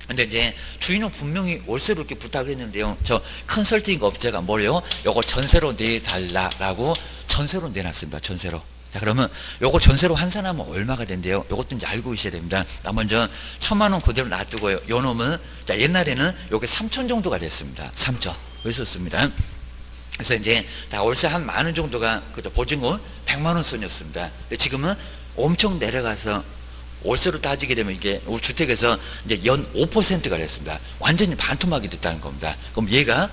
근데 이제 주인은 분명히 월세로 이렇게 부탁을 했는데요. 저 컨설팅 업체가 뭐래요? 요거 전세로 내달라라고 전세로 내놨습니다. 전세로. 자, 그러면 요거 전세로 환산하면 얼마가 된대요? 요것도 이제 알고 있어야 됩니다. 나 먼저 천만 원 그대로 놔두고요. 요 놈은, 자, 옛날에는 요게 삼천 정도가 됐습니다. 삼천. 그랬었습니다. 그래서 이제 다 월세 한 만 원 정도가 그죠 보증금 100만 원 선이었습니다. 근데 지금은 엄청 내려가서 월세로 따지게 되면 이게 우리 주택에서 이제 연 5%가 됐습니다. 완전히 반토막이 됐다는 겁니다. 그럼 얘가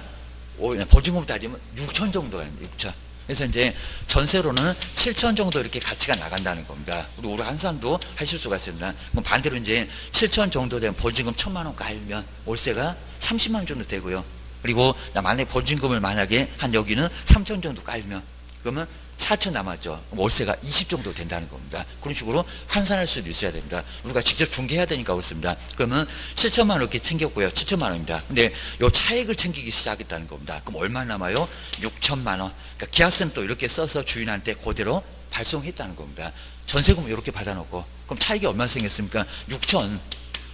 보증금 따지면 6천 정도가 있는데 6천. 그래서 이제 전세로는 7천 정도 이렇게 가치가 나간다는 겁니다. 우리 우리 한산도 하실 수가 있습니다. 그럼 반대로 이제 7천 정도 된 보증금 천만 원 깔면 월세가 30만 원 정도 되고요. 그리고 만약에 보증금을 만약에 한 여기는 3천 정도 깔면 그러면 4천 남았죠. 월세가 20 정도 된다는 겁니다. 그런 식으로 환산할 수도 있어야 됩니다. 우리가 직접 중개해야 되니까 그렇습니다. 그러면 7천만 원 이렇게 챙겼고요. 7천만 원입니다. 근데 요 차익을 챙기기 시작했다는 겁니다. 그럼 얼마 남아요? 6천만 원. 그러니까 계약서는 또 이렇게 써서 주인한테 그대로 발송했다는 겁니다. 전세금 이렇게 받아놓고 그럼 차익이 얼마 생겼습니까? 6천.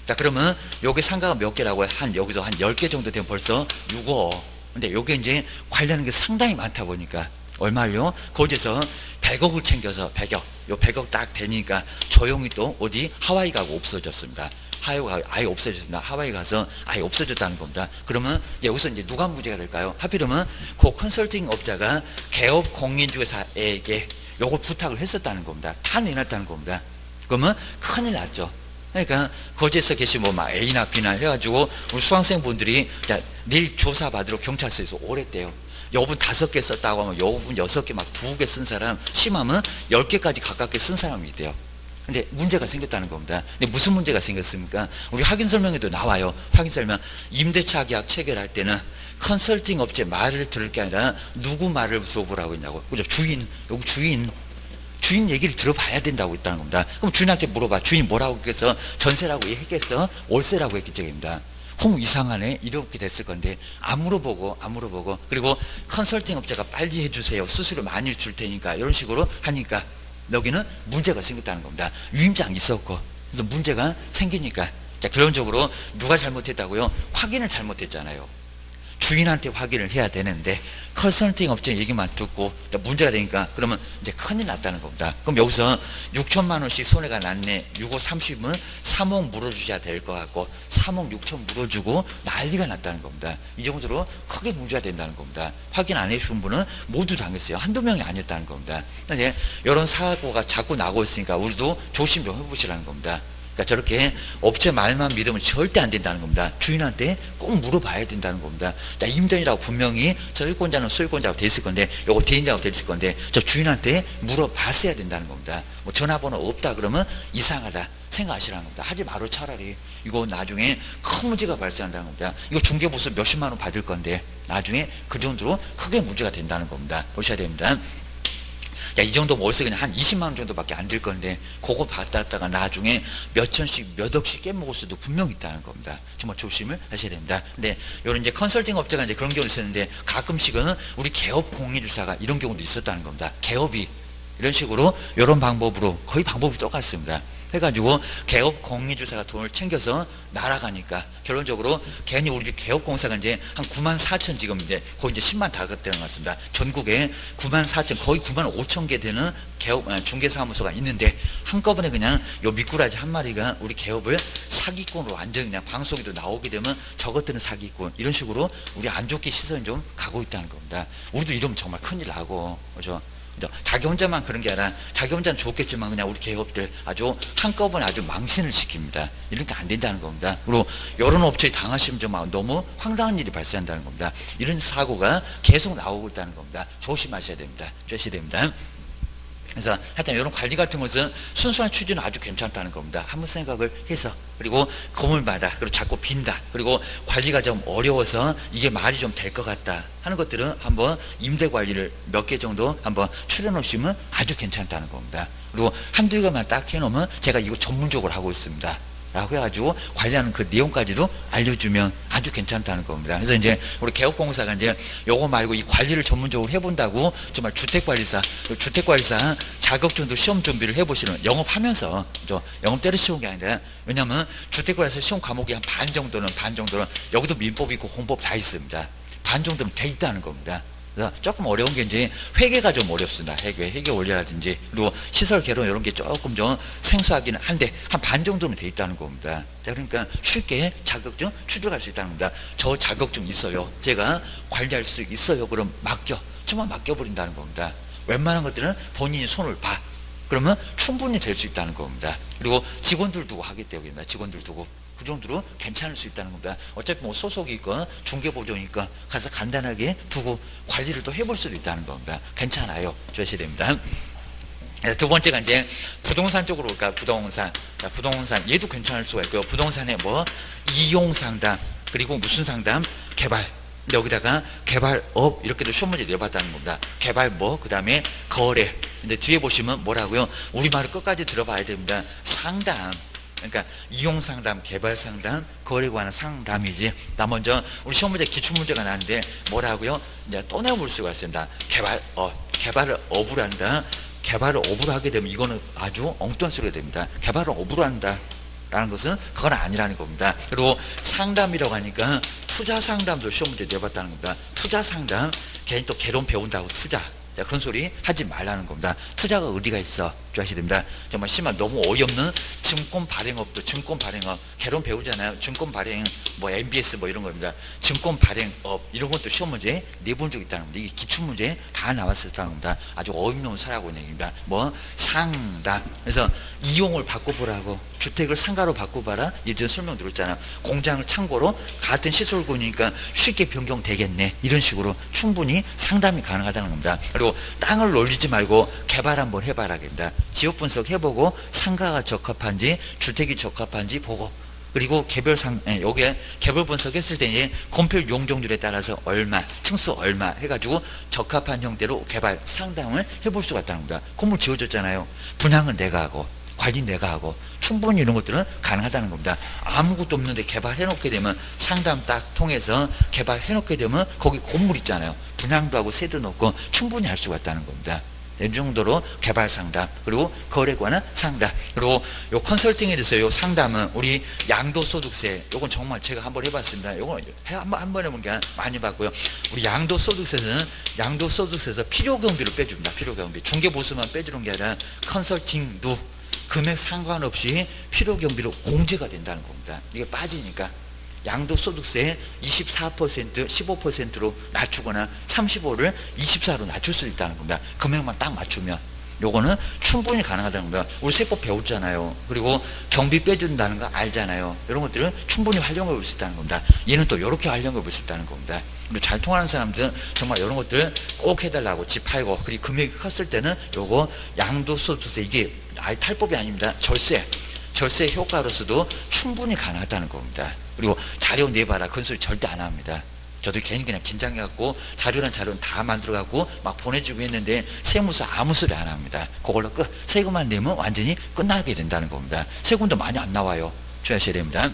자 그러면 여기 상가가 몇 개라고요? 한 여기서 한 10개 정도 되면 벌써 6억. 근데 요게 이제 관련하는 게 상당히 많다 보니까 얼마요? 거기서 100억을 챙겨서 100억. 요 100억 딱 되니까 조용히 또 어디 하와이 가고 없어졌습니다. 하와이 아예 없어졌습니다. 하와이 가서 아예 없어졌다는 겁니다. 그러면 여기서 이제 누가 문제가 될까요? 하필이면 그 컨설팅 업자가 개업 공인중개사에게 요걸 부탁을 했었다는 겁니다. 다 내놨다는 겁니다. 그러면 큰일 났죠. 그러니까 거제에서 계신 뭐막 A나 B나 해가지고 우리 수강생 분들이 내일 조사 받으러 경찰서에서 오랬대요. 여분 다섯 개 썼다고 하면 여분 여섯 개 막 두 개 쓴 사람 심하면 열 개까지 가깝게 쓴 사람이 있대요. 근데 문제가 생겼다는 겁니다. 근데 무슨 문제가 생겼습니까? 우리 확인 설명에도 나와요. 확인 설명. 임대차 계약 체결할 때는 컨설팅 업체 말을 들을 게 아니라 누구 말을 들어보라고 했냐고. 그죠? 주인, 여기 주인. 주인 얘기를 들어봐야 된다고 했다는 겁니다. 그럼 주인한테 물어봐. 주인 뭐라고 했겠어? 전세라고 얘기했겠어? 월세라고 했겠적입니다. 홍 이상하네 이렇게 됐을 건데 안 물어보고 안 물어보고 그리고 컨설팅 업체가 빨리 해주세요. 수수료 많이 줄 테니까 이런 식으로 하니까 여기는 문제가 생겼다는 겁니다. 위임장 있었고 그래서 문제가 생기니까. 자 결론적으로 누가 잘못했다고요? 확인을 잘못했잖아요 주인한테 확인을 해야 되는데 컨설팅 업체 얘기만 듣고 문제가 되니까 그러면 이제 큰일 났다는 겁니다. 그럼 여기서 6천만 원씩 손해가 났네. 6억 30은 3억 물어주셔야 될 것 같고 3억 6천 물어주고 난리가 났다는 겁니다. 이 정도로 크게 문제가 된다는 겁니다. 확인 안 해주신 분은 모두 당했어요. 한두 명이 아니었다는 겁니다. 근데 이런 사고가 자꾸 나고 있으니까 우리도 조심 좀 해보시라는 겁니다. 그러니까 저렇게 업체 말만 믿으면 절대 안 된다는 겁니다. 주인한테 꼭 물어봐야 된다는 겁니다. 자, 임대인이라고 분명히 저 유권자는 소유권자로 돼 있을 건데, 요거 대인이라고 돼 있을 건데, 저 주인한테 물어봤어야 된다는 겁니다. 뭐 전화번호 없다 그러면 이상하다 생각하시라는 겁니다. 하지 마로 차라리. 이거 나중에 큰 문제가 발생한다는 겁니다. 이거 중개보수 몇십만 원 받을 건데, 나중에 그 정도로 크게 문제가 된다는 겁니다. 보셔야 됩니다. 야, 이 정도 월세 그냥 한 20만 원 정도밖에 안들 건데 그거 받았다가 나중에 몇 천씩 몇 억씩 깨먹을 수도 분명히 있다는 겁니다. 정말 조심을 하셔야 됩니다. 근데 요런 이제 컨설팅 업자가 이제 그런 경우 있었는데 가끔씩은 우리 개업 공인일사가 이런 경우도 있었다는 겁니다. 개업이 이런 식으로 이런 방법으로 거의 방법이 똑같습니다. 해가지고 개업 공인주사가 돈을 챙겨서 날아가니까 결론적으로 괜히 우리 개업공사가 이제 한 9만 4천 지금 이제 거의 이제 10만 다가되는 것 같습니다. 전국에 9만 4천 거의 9만 5천 개 되는 개업 아, 중개사무소가 있는데 한꺼번에 그냥 요 미꾸라지 한 마리가 우리 개업을 사기꾼으로 완전 그냥 방송에도 나오게 되면 저것들은 사기꾼 이런 식으로 우리 안 좋게 시선이 좀 가고 있다는 겁니다. 우리도 이러면 정말 큰일 나고 그죠? 자기 혼자만 그런 게 아니라 자기 혼자는 좋겠지만 그냥 우리 개업들 아주 한꺼번에 아주 망신을 시킵니다. 이런 게안 된다는 겁니다. 그리고 이런 업체에 당하시면 좀 너무 황당한 일이 발생한다는 겁니다. 이런 사고가 계속 나오고 있다는 겁니다. 조심하셔야 됩니다. 조심해야 됩니다. 그래서 하여튼 이런 관리 같은 것은 순수한 취지는 아주 괜찮다는 겁니다. 한번 생각을 해서 그리고 건물마다 그리고 자꾸 빈다 그리고 관리가 좀 어려워서 이게 말이 좀 될 것 같다 하는 것들은 한번 임대 관리를 몇 개 정도 한번 출연하시면 아주 괜찮다는 겁니다. 그리고 한두 개만 딱 해놓으면 제가 이거 전문적으로 하고 있습니다. 라고 해가지고 관리하는 그 내용까지도 알려주면 아주 괜찮다는 겁니다. 그래서 이제 우리 개업공사가 이제 요거 말고 이 관리를 전문적으로 해본다고 정말 주택관리사, 주택관리사 자격증도 시험 준비를 해보시는 영업하면서 저 영업 때려치운 게 아니라 왜냐하면 주택관리사 시험 과목이 한 반 정도는 반 정도는 여기도 민법 있고 공법 다 있습니다. 반 정도는 돼 있다는 겁니다. 조금 어려운 게 이제 회계가 좀 어렵습니다. 회계, 회계 원리라든지 그리고 시설 개론 이런 게 조금 좀 생소하기는 한데 한 반 정도는 돼 있다는 겁니다. 자, 그러니까 쉽게 자격증 취득할 수 있다는 겁니다. 저 자격증 있어요. 제가 관리할 수 있어요. 그럼 맡겨. 정말 맡겨버린다는 겁니다. 웬만한 것들은 본인이 손을 봐. 그러면 충분히 될 수 있다는 겁니다. 그리고 직원들 두고 하기 때문입니다. 직원들 두고. 그 정도로 괜찮을 수 있다는 겁니다. 어차피 뭐 소속이 있건 중개보조니까 가서 간단하게 두고 관리를 또 해볼 수도 있다는 겁니다. 괜찮아요. 조셔야 됩니다. 네, 두 번째가 이제 부동산 쪽으로 올까 부동산. 부동산 얘도 괜찮을 수가 있고요. 부동산에 뭐 이용 상담 그리고 무슨 상담 개발 여기다가 개발업 이렇게도 시험 문제 내봤다는 겁니다. 개발 뭐 그 다음에 거래. 근데 뒤에 보시면 뭐라고요? 우리말을 끝까지 들어봐야 됩니다. 상담 그러니까 이용 상담, 개발 상담, 거래 관한 상담이지. 나 먼저 우리 시험 문제 기출 문제가 나는데 뭐라고요? 이제 또 내볼 수가 있습니다. 개발 어 개발을 업으로 한다. 개발을 업으로 하게 되면 이거는 아주 엉뚱한 소리가 됩니다. 개발을 업으로 한다. 라는 것은 그건 아니라는 겁니다. 그리고 상담이라고 하니까 투자 상담도 시험 문제 내봤다는 겁니다. 투자 상담, 괜히 또 개론 배운다고 투자. 그런 소리 하지 말라는 겁니다. 투자가 어디가 있어? 주하셔야 됩니다. 정말 심한 너무 어이없는 증권 발행업도 증권 발행업 개론 배우잖아요. 증권 발행 뭐 MBS 뭐 이런 겁니다. 증권 발행업 이런 것도 시험 문제 내본 적 있다는 겁니다. 이게 기출 문제 다 나왔었다는 겁니다. 아주 어이없는 사라고 있는 얘기입니다. 뭐 상다. 그래서 이용을 바꿔보라고 주택을 상가로 바꿔봐라. 이전 설명 들었잖아. 공장을 창고로 같은 시설군이니까 쉽게 변경되겠네. 이런 식으로 충분히 상담이 가능하다는 겁니다. 그리고 땅을 놀리지 말고 개발 한번 해봐라입니다. 지역 분석해보고 상가가 적합한지 주택이 적합한지 보고 그리고 개별 상 예, 요게 개별 분석했을 때 이제 건폐 용적률에 따라서 얼마 층수 얼마 해가지고 적합한 형태로 개발 상담을 해볼 수가 있다는 겁니다. 건물 지어졌잖아요. 분양은 내가 하고 관리 내가 하고 충분히 이런 것들은 가능하다는 겁니다. 아무것도 없는데 개발해놓게 되면 상담 딱 통해서 개발해놓게 되면 거기 건물 있잖아요. 분양도 하고 세도 넣고 충분히 할 수가 있다는 겁니다. 이 정도로 개발 상담 그리고 거래 관한 상담 그리고 요 컨설팅에 대해서 요 상담은 우리 양도소득세 요건 정말 제가 한번 해봤습니다. 요건 한번 한번 해본 게 많이 봤고요. 우리 양도소득세는 양도소득세에서 필요경비를 빼줍니다. 필요경비 중개보수만 빼주는 게 아니라 컨설팅도 금액 상관없이 필요경비로 공제가 된다는 겁니다. 이게 빠지니까 양도소득세 24% 15%로 낮추거나 35를 24로 낮출 수 있다는 겁니다. 금액만 딱 맞추면 요거는 충분히 가능하다는 겁니다. 우리 세법 배웠잖아요. 그리고 경비 빼준다는 거 알잖아요. 이런 것들은 충분히 활용해 볼 수 있다는 겁니다. 얘는 또 이렇게 활용해 볼 수 있다는 겁니다. 그리고 잘 통하는 사람들은 정말 이런 것들 꼭 해달라고 집 팔고 그리고 금액이 컸을 때는 요거 양도소득세 이게 아예 탈법이 아닙니다. 절세 절세 효과로서도 충분히 가능하다는 겁니다. 그리고 자료 내봐라 그런 소리 절대 안 합니다. 저도 괜히 그냥 긴장해갖고 자료란 자료는 다 만들어갖고 막 보내주고 했는데 세무서 아무 소리 안 합니다. 그걸로 끝. 세금만 내면 완전히 끝나게 된다는 겁니다. 세금도 많이 안 나와요. 주의하셔야 됩니다.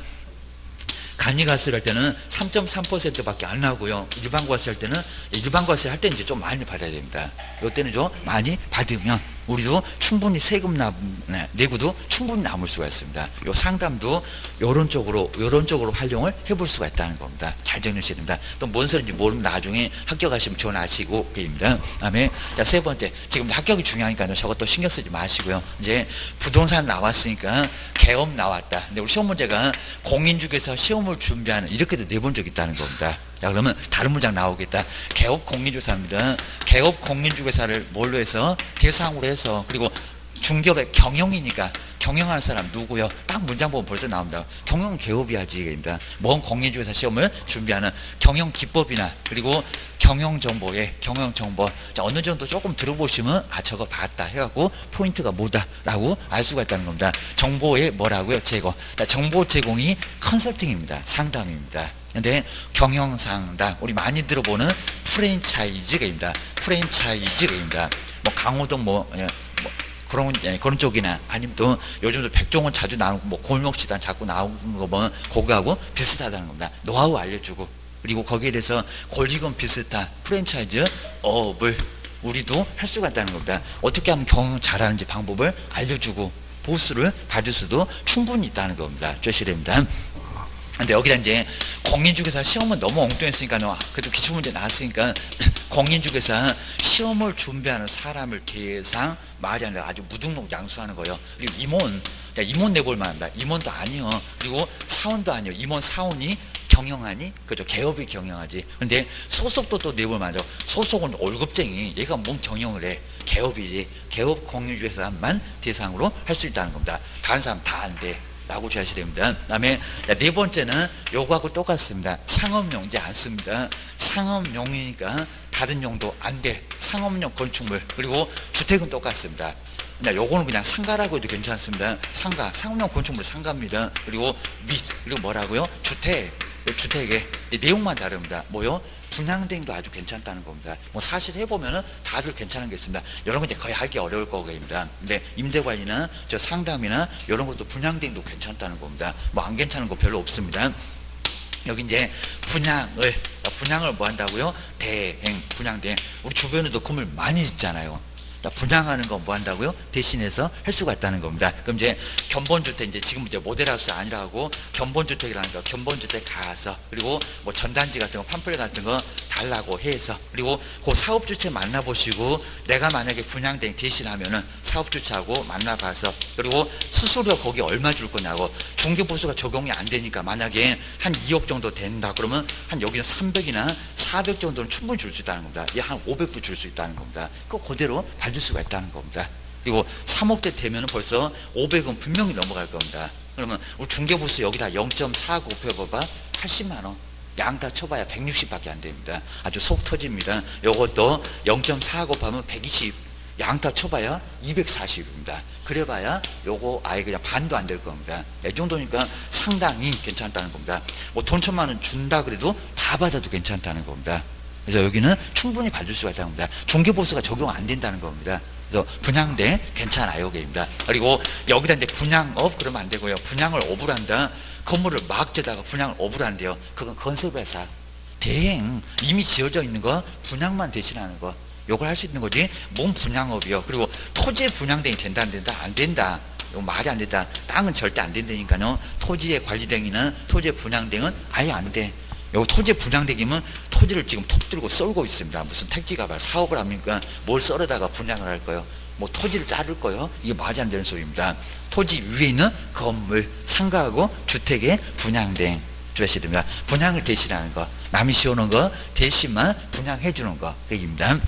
간이가세를 할 때는 3.3%밖에 안 나오고요. 일반 과세 할 때는 일반 과세 할 때는 이제 좀 많이 받아야 됩니다. 이때는 좀 많이 받으면 우리도 충분히 세금 나, 네, 내고도 충분히 남을 수가 있습니다. 요 상담도 요런 쪽으로 요런 쪽으로 활용을 해볼 수가 있다는 겁니다. 잘 정리하셔야 됩니다. 또 뭔 소리인지 모르면 나중에 합격하시면 전화하시고 입니다. 다음에 세 번째 지금 합격이 중요하니까요. 저것도 신경 쓰지 마시고요. 이제 부동산 나왔으니까 개업 나왔다. 근데 우리 시험 문제가 공인중개사 시험을 준비하는 이렇게도 내본 적 있다는 겁니다. 자 그러면 다른 문장 나오겠다. 개업 공인주사입니다. 개업 공인주회사를 뭘로 해서 대상으로 해서 그리고 중개업의 경영이니까 경영하는 사람 누구요? 딱 문장 보면 벌써 나옵니다. 경영 개업이야지 입니다. 먼 공인주회사 시험을 준비하는 경영 기법이나 그리고 경영 정보에 경영 정보 자, 어느 정도 조금 들어보시면 아 저거 봤다 해갖고 포인트가 뭐다라고 알 수가 있다는 겁니다. 정보의 뭐라고요? 제공. 자, 정보 제공이 컨설팅입니다. 상담입니다. 근데 경영 상담 우리 많이 들어보는 프랜차이즈가입니다. 프랜차이즈가입니다. 뭐 강호동 뭐, 예, 뭐 그런 예, 그런 쪽이나 아니면 또 요즘도 백종원 자주 나오고 뭐 골목시단 자꾸 나오는 거 보면 그거하고 비슷하다는 겁니다. 노하우 알려주고 그리고 거기에 대해서 권리금 비슷한 프랜차이즈 업을 우리도 할 수가 있다는 겁니다. 어떻게 하면 경영 잘하는지 방법을 알려주고 보수를 받을 수도 충분히 있다는 겁니다. 조시됩니다. 근데 여기다 이제 공인중개사 시험은 너무 엉뚱했으니까 그래도 기출문제 나왔으니까 공인중개사 시험을 준비하는 사람을 대상 말이 아니라 아주 무등록 양수하는 거예요. 그리고 임원, 임원 내볼 만한다. 임원도 아니요. 그리고 사원도 아니요. 임원 사원이 경영하니? 그죠. 개업이 경영하지. 근데 소속도 또 내볼 만하죠. 소속은 월급쟁이. 얘가 뭔 경영을 해. 개업이지. 개업 공인중개사만 대상으로 할 수 있다는 겁니다. 다른 사람 다 안 돼. 라고 주셔야 됩니다. 그 다음에 네 번째는 요거하고 똑같습니다. 상업용 이제 안 씁니다. 상업용이니까 다른 용도 안 돼. 상업용 건축물 그리고 주택은 똑같습니다. 요거는 그냥 상가라고 해도 괜찮습니다. 상가, 상업용 건축물 상가입니다. 그리고 밑, 그리고 뭐라고요? 주택, 주택의 내용만 다릅니다. 뭐요? 분양대행도 아주 괜찮다는 겁니다. 뭐 사실 해보면은 다들 괜찮은 게 있습니다. 이런 건 이제 거의 하기 어려울 거입니다. 근데 임대관이나 저 상담이나 이런 것도 분양대행도 괜찮다는 겁니다. 뭐 안 괜찮은 거 별로 없습니다. 여기 이제 분양을 분양을 뭐 한다고요? 대행, 분양대행. 우리 주변에도 건물 많이 짓잖아요. 분양하는 건 뭐 한다고요? 대신해서 할 수가 있다는 겁니다. 그럼 이제 견본주택 이제 지금 이제 모델하우스 아니라고 견본주택이라는 거 견본주택 가서 그리고 뭐 전단지 같은 거 팜플렛 같은 거 달라고 해서 그리고 그 사업 주체 만나보시고 내가 만약에 분양대 대신하면은 사업 주체하고 만나봐서 그리고 수수료 거기 얼마 줄 거냐고 중개 보수가 적용이 안 되니까 만약에 한 2억 정도 된다 그러면 한 여기는 300이나 400 정도는 충분히 줄 수 있다는 겁니다. 한 500도 줄 수 있다는 겁니다. 그 그대로 받을 수가 있다는 겁니다. 그리고 3억대 되면 벌써 500은 분명히 넘어갈 겁니다. 그러면 우리 중개보수 여기다 0.4 곱해봐봐 80만원. 양 다 쳐봐야 160밖에 안 됩니다. 아주 속 터집니다. 요것도 0.4 곱하면 120. 양 다 쳐봐야 240입니다. 그래봐야 요거 아예 그냥 반도 안 될 겁니다. 이 정도니까 상당히 괜찮다는 겁니다. 뭐 돈 천만 원 준다 그래도 다 받아도 괜찮다는 겁니다. 그래서 여기는 충분히 받을 수가 있다는 겁니다. 중개보수가 적용 안 된다는 겁니다. 그래서 분양대 괜찮아요. 게입니다. 그리고 여기다 이제 분양업 그러면 안 되고요. 분양을 업을 한다. 건물을 막 재다가 분양을 업을 한대요. 그건 건설회사. 대행 이미 지어져 있는 거 분양만 대신하는 거. 요걸 할 수 있는 거지. 몸 분양업이요. 그리고 토지 분양등이 된다 안 된다 안 된다. 이거 말이 안 된다. 땅은 절대 안 된다니까요. 토지의 관리등이나 토지의 분양등은 아예 안 돼. 요 토지 분양되기면 토지를 지금 톡 들고 썰고 있습니다. 무슨 택지가 봐 사업을 합니까? 뭘 썰어다가 분양을 할 거요? 뭐 토지를 자를 거요? 이게 말이 안 되는 소리입니다. 토지 위에 있는 건물, 상가하고 주택의 분양된 주셔야 됩니다. 분양을 대신하는 거, 남이 씌우는 거 대신만 분양해 주는 거, 그 얘기입니다.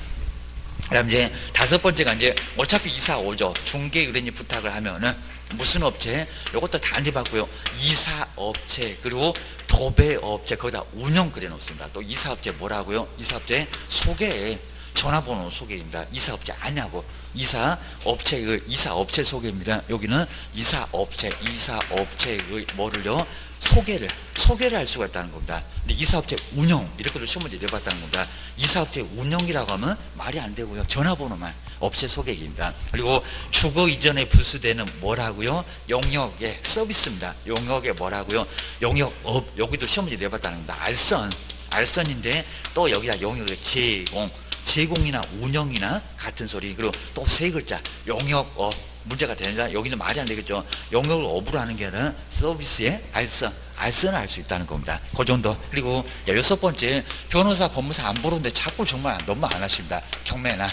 그다음 이제 다섯 번째가 이제 어차피 이사 오죠. 중개 의뢰인이 부탁을 하면은 무슨 업체? 요것도 다 안돼봤고요. 이사 업체 그리고 도배 업체 거기다 운영 그려 놓습니다. 또 이사 업체 뭐라고요? 이사 업체 소개 전화번호 소개입니다. 이사 업체 아냐고 이사 업체의 이사 업체 소개입니다. 여기는 이사 업체 이사 업체의 뭐를요? 소개를 소개를 할 수가 있다는 겁니다. 근데 이 사업체 운영 이렇게도 시험 문제 내봤다는 겁니다. 이 사업체 운영이라고 하면 말이 안 되고요. 전화번호만 업체 소개입니다. 그리고 주거 이전에 부수되는 뭐라고요? 용역의 서비스입니다. 용역의 뭐라고요? 용역업 여기도 시험 문제 내봤다는 겁니다. 알선 알선인데 또 여기다 용역의 제공 제공이나 운영이나 같은 소리 그리고 또 세 글자 용역업 문제가 되니까 여기는 말이 안 되겠죠. 영역을 업으로 하는 게 아니라 서비스의 알선, 알선을 할 수 있다는 겁니다. 그 정도. 그리고 여섯 번째, 변호사, 법무사 안 보는데 자꾸 정말 너무 안 하십니다. 경매나,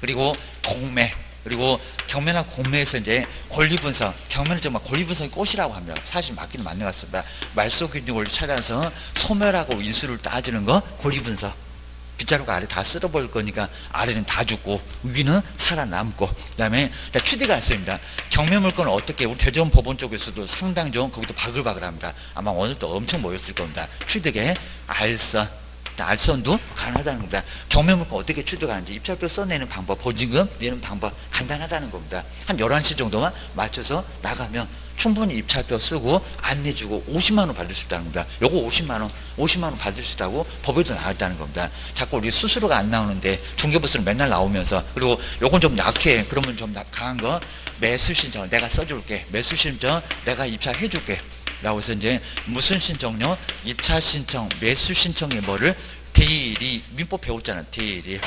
그리고 공매, 그리고 경매나 공매에서 이제 권리 분석, 경매는 정말 권리 분석이 꽃이라고 합니다. 사실 맞기는 맞는 것 같습니다. 말소 기준을 찾아서 소멸하고 인수를 따지는 거 권리 분석. 빗자루가 아래 다 쓸어버릴 거니까 아래는 다 죽고 위는 살아남고 그다음에 취득가 있습니다. 경매 물건을 어떻게 우리 대전 법원 쪽에서도 상당 좀 거기도 바글바글합니다. 아마 오늘도 엄청 모였을 겁니다. 취득에 알선 알선도 가능하다는 겁니다. 경매 물건 어떻게 취득하는지 입찰표 써내는 방법, 보증금 내는 방법 간단하다는 겁니다. 한 11시 정도만 맞춰서 나가면 충분히 입찰표 쓰고 안 내주고 50만 원 받을 수 있다는 겁니다. 요거 50만 원, 50만 원 받을 수 있다고 법에도 나왔다는 겁니다. 자꾸 우리 수수료가 안 나오는데 중개부스는 맨날 나오면서 그리고 요건 좀 약해. 그러면 좀 강한 거 매수 신청 내가 써줄게. 매수 신청 내가 입찰해 줄게. 라고 해서 이제 무슨 신청요? 입찰 신청, 매수 신청의 뭐를 대리 민법 배웠잖아. 대리.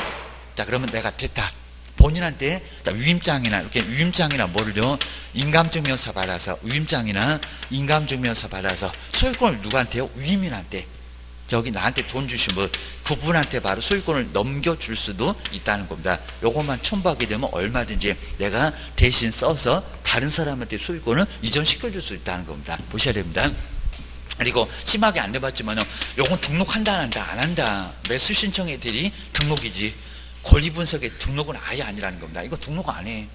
자 그러면 내가 됐다. 본인한테 위임장이나 이렇게 위임장이나 뭐를요 인감증명서 받아서 위임장이나 인감증명서 받아서 소유권을 누구한테요 위임인한테 저기 나한테 돈 주시면 그분한테 바로 소유권을 넘겨줄 수도 있다는 겁니다. 요것만 첨부하게 되면 얼마든지 내가 대신 써서 다른 사람한테 소유권을 이전시켜 줄 수 있다는 겁니다. 보셔야 됩니다. 그리고 심하게 안 해봤지만 요건 등록한다 안 한다 안 한다 매수 대리 등록이지 권리 분석의 등록은 아예 아니라는 겁니다. 이거 등록 안 해.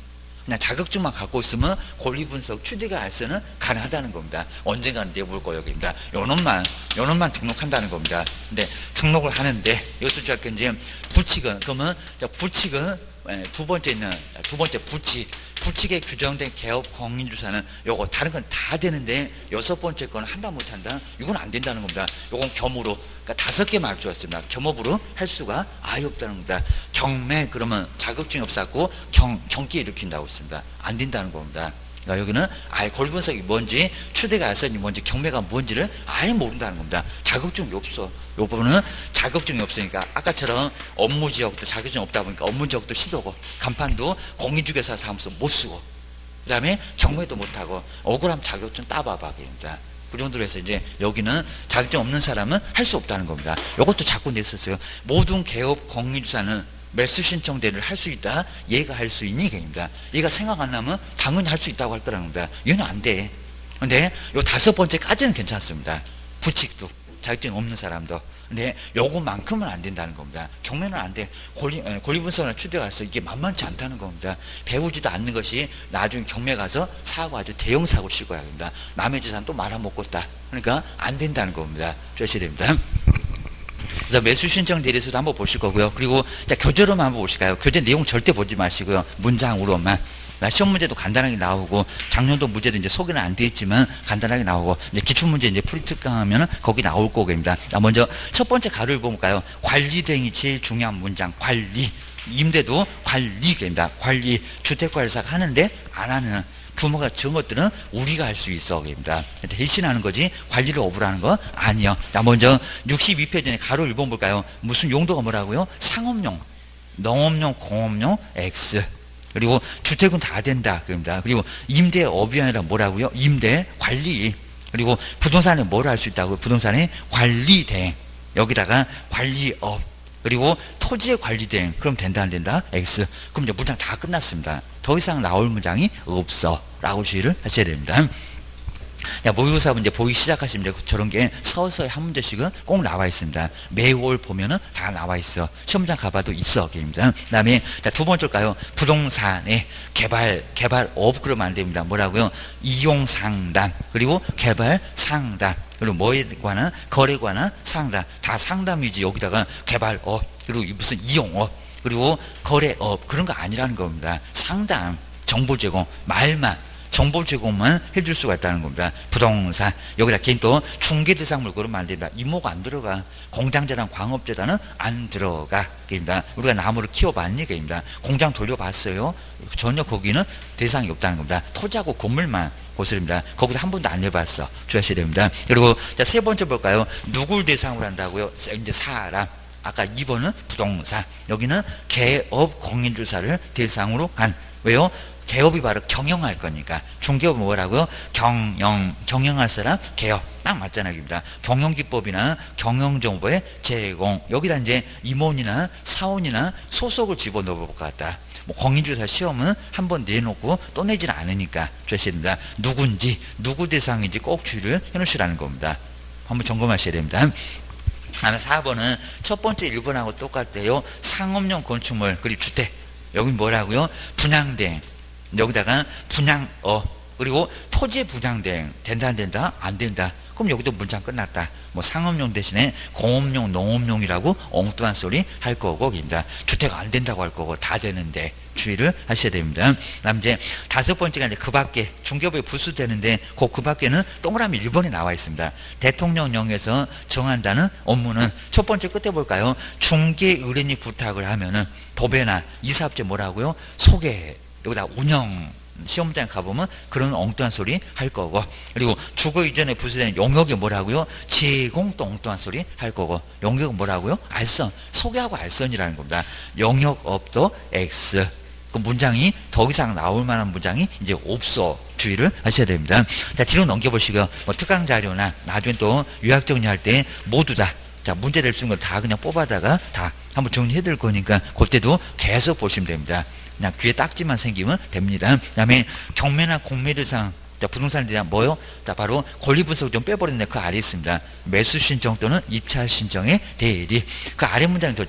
그냥 자격증만 갖고 있으면 권리 분석 취득의 알선은 가능하다는 겁니다. 언젠가는 내볼 거여기입니다. 요놈만 요놈만 등록한다는 겁니다. 근데 등록을 하는데 이것을 저렇게 이제 부칙은 그러면 부칙은 예, 두 번째 있는 두 번째 부칙 부칙에 규정된 개업 공인주사는 요거 다른 건 다 되는데 여섯 번째 거는 한다 못한다 이건 안 된다는 겁니다. 요건 겸으로 그러니까 다섯 개 말 주었습니다. 겸업으로 할 수가 아예 없다는 겁니다. 경매 그러면 자격증이 없었고 경 경기 일으킨다고 했습니다. 안 된다는 겁니다. 그러니까 여기는 아예 골분석이 뭔지 추대가 알선이 뭔지 경매가 뭔지를 아예 모른다는 겁니다. 자격증이 없어. 요 부분은 자격증이 없으니까 아까처럼 업무 지역도 자격증이 없다 보니까 업무 지역도 시도고 간판도 공인중개사 사무소 못 쓰고 그 다음에 경매도 못하고 억울함 자격증 따봐봐 입니다. 그 정도로 해서 이제 여기는 자격증 없는 사람은 할 수 없다는 겁니다. 이것도 자꾸 냈었어요. 모든 개업 공인주사는 매수 신청 대를 할 수 있다. 얘가 할 수 있니? 얘기입니다. 얘가 생각 안 나면 당연히 할 수 있다고 할 거라는 겁니다. 얘는 안 돼. 근데 요 다섯 번째까지는 괜찮습니다. 부칙도 자격증 없는 사람도. 근데 요것만큼은 안 된다는 겁니다. 경매는 안 돼. 권리, 권리 분석을 추대가서 이게 만만치 않다는 겁니다. 배우지도 않는 것이 나중에 경매 가서 사고 아주 대형 사고 칠 거야 합니다. 남의 재산 또 말아먹고 있다. 그러니까 안 된다는 겁니다. 조셔야 됩니다. 그래서 매수 신청 대리에서도 한번 보실 거고요. 그리고 자 교재로만 한번 보실까요? 교재 내용 절대 보지 마시고요. 문장으로만. 시험 문제도 간단하게 나오고 작년도 문제도 이제 소개는 안 되어 있지만 간단하게 나오고 이제 기출 문제 이제 풀이 특강하면 거기 나올 거입니다. 먼저 첫 번째 가루를 볼까요? 관리 등이 제일 중요한 문장 관리 임대도 관리입니다. 관리 주택 관리사가 하는데 안 하는 부모가 저런 것들은 우리가 할 수 있어 입니다. 대신하는 거지 관리를 업으라는 거 아니요. 자 먼저 62페이지에 가로 1번 볼까요? 무슨 용도가 뭐라고요? 상업용 농업용, 공업용 X. 그리고 주택은 다 된다. 그럽니다. 그리고 임대업이 아니라 뭐라고요? 임대 관리. 그리고 부동산에 뭘 할 수 있다고요? 부동산의 관리 대행. 여기다가 관리업. 그리고 토지의 관리 대행. 그럼 된다 안 된다? X. 그럼 이제 문장 다 끝났습니다. 더 이상 나올 문장이 없어. 라고 주의를 하셔야 됩니다. 야, 모의고사 문제 보기 시작하시면 이제 저런 게 서서히 한 문제씩은 꼭 나와 있습니다. 매월 보면은 다 나와 있어. 시험장 가봐도 있어. 게임입니다. 그 다음에 두 번째일까요? 부동산의 개발, 개발업 그러면 안 됩니다. 뭐라고요? 이용 상담, 그리고 개발 상담, 그리고 뭐에 관한, 거래에 관한 상담. 다 상담이지. 여기다가 개발업, 그리고 무슨 이용업, 그리고 거래업, 그런 거 아니라는 겁니다. 상담, 정보 제공, 말만. 정보 제공만 해줄 수가 있다는 겁니다. 부동산 여기다 개인 또 중개 대상물 그러면 안 됩니다. 이모가 안 들어가. 공장재단 광업재단은 안 들어가. 입니다. 우리가 나무를 키워봤니? 입니다. 공장 돌려봤어요. 전혀 거기는 대상이 없다는 겁니다. 토지하고 건물만 고슬입니다. 거기도 한 번도 안 해봤어. 주하셔야 됩니다. 그리고 자, 세 번째 볼까요? 누굴 대상으로 한다고요? 이제 사람. 아까 2번은 부동산. 여기는 개업 공인주사를 대상으로 한. 왜요? 개업이 바로 경영할 거니까 중개업 뭐라고요? 경영 경영할 사람 개업 딱 맞잖아요. 입니다. 경영기법이나 경영정보의 제공 여기다 이제 임원이나 사원이나 소속을 집어넣어 볼것 같다. 뭐 공인주사 시험은 한 번 내놓고 또 내지는 않으니까 주시됩니다. 누군지 누구 대상인지 꼭 주의를 해놓으시라는 겁니다. 한번 점검하셔야 됩니다. 다음에 4번은 첫 번째 1번하고 똑같대요. 상업용 건축물 그리고 주택. 여기 뭐라고요? 분양대 여기다가 분양어 그리고 토지 분양대행. 된다 안 된다? 안 된다. 그럼 여기도 문장 끝났다. 뭐 상업용 대신에 공업용 농업용이라고 엉뚱한 소리 할 거고 입니다. 주택 안 된다고 할 거고 다 되는데 주의를 하셔야 됩니다 다음 이제 다섯 번째가 이제 그 밖에 중개업에 부수되는데 그, 그 밖에는 동그라미 1번에 나와 있습니다 대통령령에서 정한다는 업무는 첫 번째 끝에 볼까요 중개 의뢰인이 부탁을 하면은 도배나 이사업체 뭐라고요 소개 여기다 운영 시험장 가보면 그런 엉뚱한 소리 할 거고 그리고 주거 이전에 부수되는 용역이 뭐라고요? 제공도 엉뚱한 소리 할 거고 용역은 뭐라고요? 알선 소개하고 알선이라는 겁니다. 용역업도 X 그 문장이 더 이상 나올 만한 문장이 이제 없어 주의를 하셔야 됩니다. 자 뒤로 넘겨보시고요. 뭐 특강 자료나 나중에 또 유학 정리할 때 모두 다 자, 문제 될 수 있는 거다 그냥 뽑아다가 다 한번 정리해 드릴 거니까 그때도 계속 보시면 됩니다. 그냥 귀에 딱지만 생기면 됩니다. 그 다음에 경매나 공매 대상 자, 부동산에 대한 뭐요? 자, 바로 권리 분석 좀 빼버렸네. 그 아래 있습니다. 매수 신청 또는 입찰 신청의 대리. 그 아래 문장이 더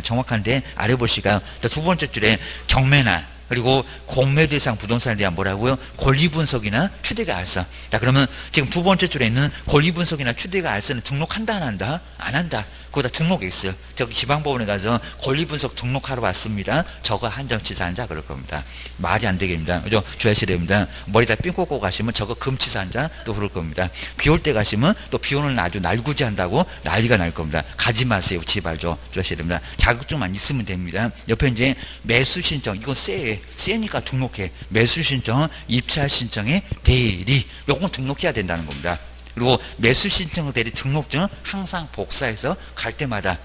정확한데 아래 보시가 두 번째 줄에 경매나 그리고 공매 대상 부동산에 대한 뭐라고요? 권리 분석이나 추대가 알선. 자, 그러면 지금 두 번째 줄에 있는 권리 분석이나 추대가 알선을 등록한다 안 한다? 안 한다. 거기다 등록이 있어요. 저기 지방법원에 가서 권리분석 등록하러 왔습니다. 저거 한정치사한자 그럴 겁니다. 말이 안 되겠습니다. 그죠? 주의하셔야 됩니다. 머리다 삥 꽂고 가시면 저거 금치사한자 또 그럴 겁니다. 비 올 때 가시면 또 비 오는 날 아주 날구지 한다고 난리가 날 겁니다. 가지 마세요. 제발 좀 됩니다. 자격증만 있으면 됩니다. 옆에 이제 매수 신청 이건 쎄. 쎄니까 등록해. 매수 신청, 입찰 신청에 대리. 요건 등록해야 된다는 겁니다. 그리고 매수 신청 대리 등록증은 항상 복사해서 갈 때마다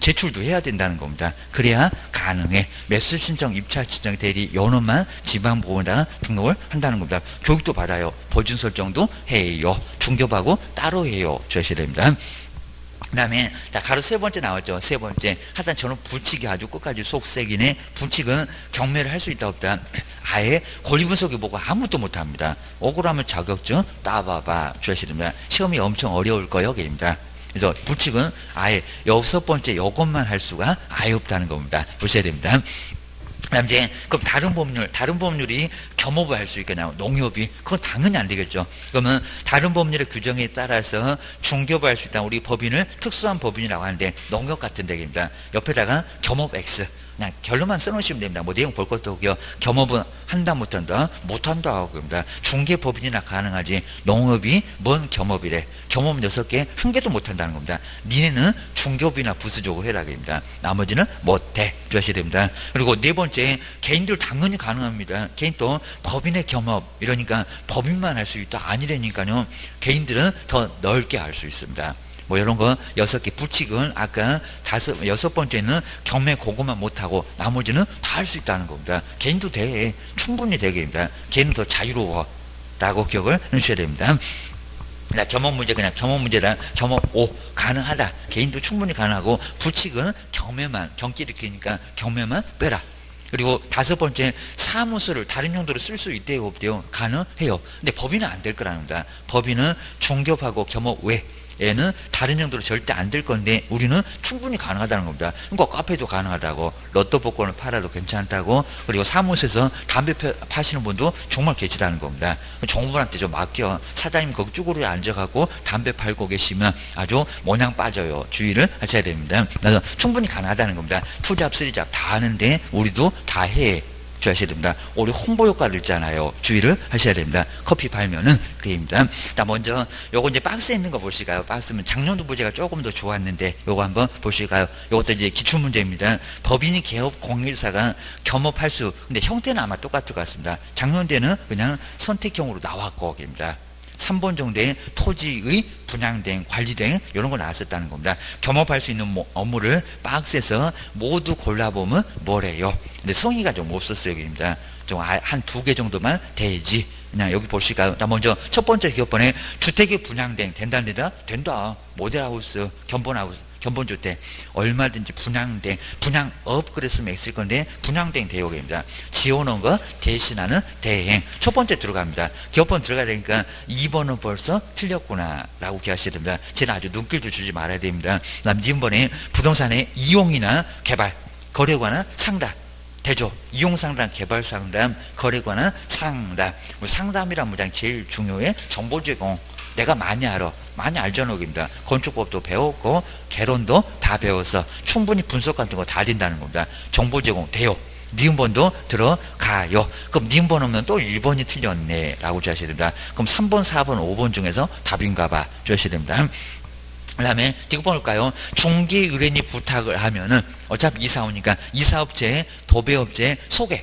제출도 해야 된다는 겁니다. 그래야 가능해. 매수 신청, 입찰 신청 대리 연원만 지방보험에다가 등록을 한다는 겁니다. 교육도 받아요. 보증 설정도 해요. 중개하고 따로 해요. 주셔야 됩니다. 그 다음에 자 가로 세 번째 나왔죠. 세 번째. 하여튼 저는 불칙이 아주 끝까지 속색이네. 불칙은 경매를 할 수 있다 없다. 아예 권리분석이 보고 아무것도 못합니다. 억울하면 자격증? 따봐봐. 주셔야 됩니다 시험이 엄청 어려울 거예요 입니다. 그래서 불칙은 아예 여섯 번째 요것만 할 수가 아예 없다는 겁니다. 보셔야 됩니다 그다음 이제 그럼 다른 법률 다른 법률이 겸업을 할 수 있겠냐 농협이? 그건 당연히 안 되겠죠. 그러면 다른 법률의 규정에 따라서 중개업을 할 수 있다 우리 법인을 특수한 법인이라고 하는데 농협 같은 데입니다. 옆에다가 겸업 X 그냥 결론만 써놓으시면 됩니다. 뭐 내용 볼 것도 없고요. 겸업은 한다 못한다 못한다 하고 그럽니다. 중개법인이나 가능하지 농업이 뭔 겸업이래. 겸업 6개 한 개도 못한다는 겁니다. 니네는 중개업이나 부수적으로 해라 그럽니다. 나머지는 못해 주셔야 됩니다. 그리고 네 번째 개인들 당연히 가능합니다. 개인 또 법인의 겸업 이러니까 법인만 할 수 있다 아니라니까요. 개인들은 더 넓게 할 수 있습니다. 뭐 이런 거 여섯 개 부칙은 아까 다섯 여섯 번째는 경매 그것만 못하고 나머지는 다 할 수 있다는 겁니다. 개인도 돼 충분히 되게입니다. 개인은 더 자유로워. 라고 기억을 해주셔야 됩니다. 나 겸업 문제 그냥 겸업 문제다 겸업 오 가능하다 개인도 충분히 가능하고 부칙은 경매만 경기를 끼니까 경매만 빼라 그리고 다섯 번째 사무소를 다른 용도로 쓸 수 있대요 없대요 가능해요 근데 법인은 안 될 거라는 겁니다 법인은 중개업하고 겸업 외 얘는 다른 정도로 절대 안 될 건데 우리는 충분히 가능하다는 겁니다. 그러니까 카페도 가능하다고 로또 복권을 팔아도 괜찮다고 그리고 사무소에서 담배 파시는 분도 정말 계시다는 겁니다. 정부한테 좀 맡겨 사장님 거기 쭈그려 앉아갖고 담배 팔고 계시면 아주 모양 빠져요. 주의를 하셔야 됩니다. 그래서 충분히 가능하다는 겁니다. 투잡, 쓰리잡 다 하는데 우리도 다 해. 주셔야 됩니다. 우리 홍보 효과도 있잖아요. 주의를 하셔야 됩니다. 커피 팔면은 그입니다. 자, 먼저 요거 이제 박스에 있는 거 보실까요? 박스면 작년도 문제가 조금 더 좋았는데 요거 한번 보실까요? 요것도 이제 기출 문제입니다. 법인이 개업 공일사가 겸업할 수 근데 형태는 아마 똑같을 것 같습니다. 작년 때는 그냥 선택형으로 나왔고 입니다. 3번 정도의 토지의 분양된 관리된 이런 거 나왔었다는 겁니다. 겸업할 수 있는 뭐 업무를 박스에서 모두 골라보면 뭐래요? 근데 성의가 좀 없었어요. 여기입니다. 좀 한 두 개 정도만 되지. 그냥 여기 보실까요? 자, 먼저 첫 번째 기업번에 주택이 분양된 된다는데다 된다. 모델하우스, 견본하우스, 견본주택 얼마든지 분양된 분양업 그랬으면 있을 건데 분양된 대역입니다. 지어놓은 거 대신하는 대행 첫 번째 들어갑니다. 기업번 들어가야 되니까 2번은 벌써 틀렸구나 라고 기하셔야 됩니다. 쟤는 아주 눈길도 주지 말아야 됩니다. 다음 2번에 부동산의 이용이나 개발 거래관나 상담 대조, 이용상담, 개발상담, 거래관나 상담. 뭐 상담이란 문장 제일 중요해. 정보 제공. 내가 많이 알아. 많이 알잖아, 여기입니다. 건축법도 배웠고, 개론도 다 배워서 충분히 분석 같은 거 다 된다는 겁니다. 정보 제공 돼요. 니은 번도 들어가요. 그럼 니은 번 없는 또 1번이 틀렸네. 라고 주셔야 됩니다. 그럼 3번, 4번, 5번 중에서 답인가 봐. 주셔야 됩니다. 그 다음에 뒷번 볼까요? 중개 의뢰인이 부탁을 하면은 어차피 이사 오니까 이사업체, 도배업체, 소개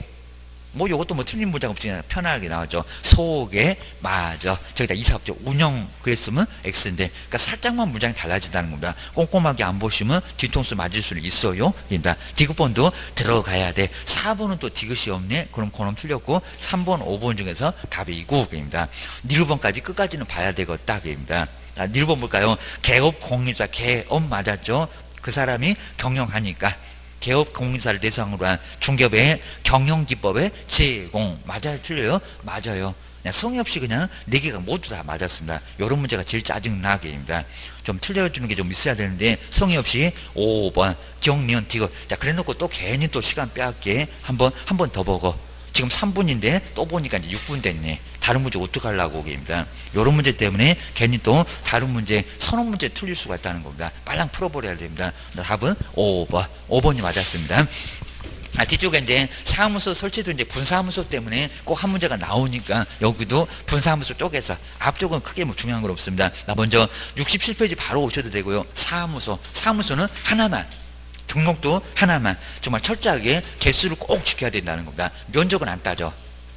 뭐 요것도 뭐 틀린 문장 없이 편하게 나왔죠. 소개 맞아. 저기다 이사업체 운영 그랬으면 X인데 그러니까 살짝만 문장이 달라진다는 겁니다. 꼼꼼하게 안 보시면 뒤통수 맞을 수 있어요. 입니다. 디귿번도 들어가야 돼. 4번은 또 디귿이 없네. 그럼 그놈 틀렸고 3번, 5번 중에서 답이 이구입니다. 1번까지 끝까지는 봐야 되겠다. 그입니다. 자, 1번 볼까요? 개업 공인자 개업 맞았죠? 그 사람이 경영하니까 개업 공인사를 대상으로 한 중개업의 경영기법의 제공. 맞아요? 틀려요? 맞아요. 그냥 성의 없이 그냥 네 개가 모두 다 맞았습니다. 이런 문제가 제일 짜증나게 입니다. 좀 틀려주는 게 좀 있어야 되는데 성의 없이 5번 경리언 디귿. 자 그래놓고 또 괜히 또 시간 빼앗게 한번 한 번 더 보고 지금 3분인데 또 보니까 이제 6분 됐네. 다른 문제 어떡하려고 입니다. 이런 문제 때문에 괜히 또 다른 문제, 선언 문제 틀릴 수가 있다는 겁니다. 빨랑 풀어버려야 됩니다. 답은 5번. 5번이 맞았습니다. 아, 뒤쪽에 이제 사무소 설치도 이제 분사무소 때문에 꼭 한 문제가 나오니까 여기도 분사무소 쪽에서 앞쪽은 크게 뭐 중요한 건 없습니다. 나 먼저 67페이지 바로 오셔도 되고요. 사무소. 사무소는 하나만 등록도 하나만 정말 철저하게 개수를 꼭 지켜야 된다는 겁니다. 면적은 안 따져.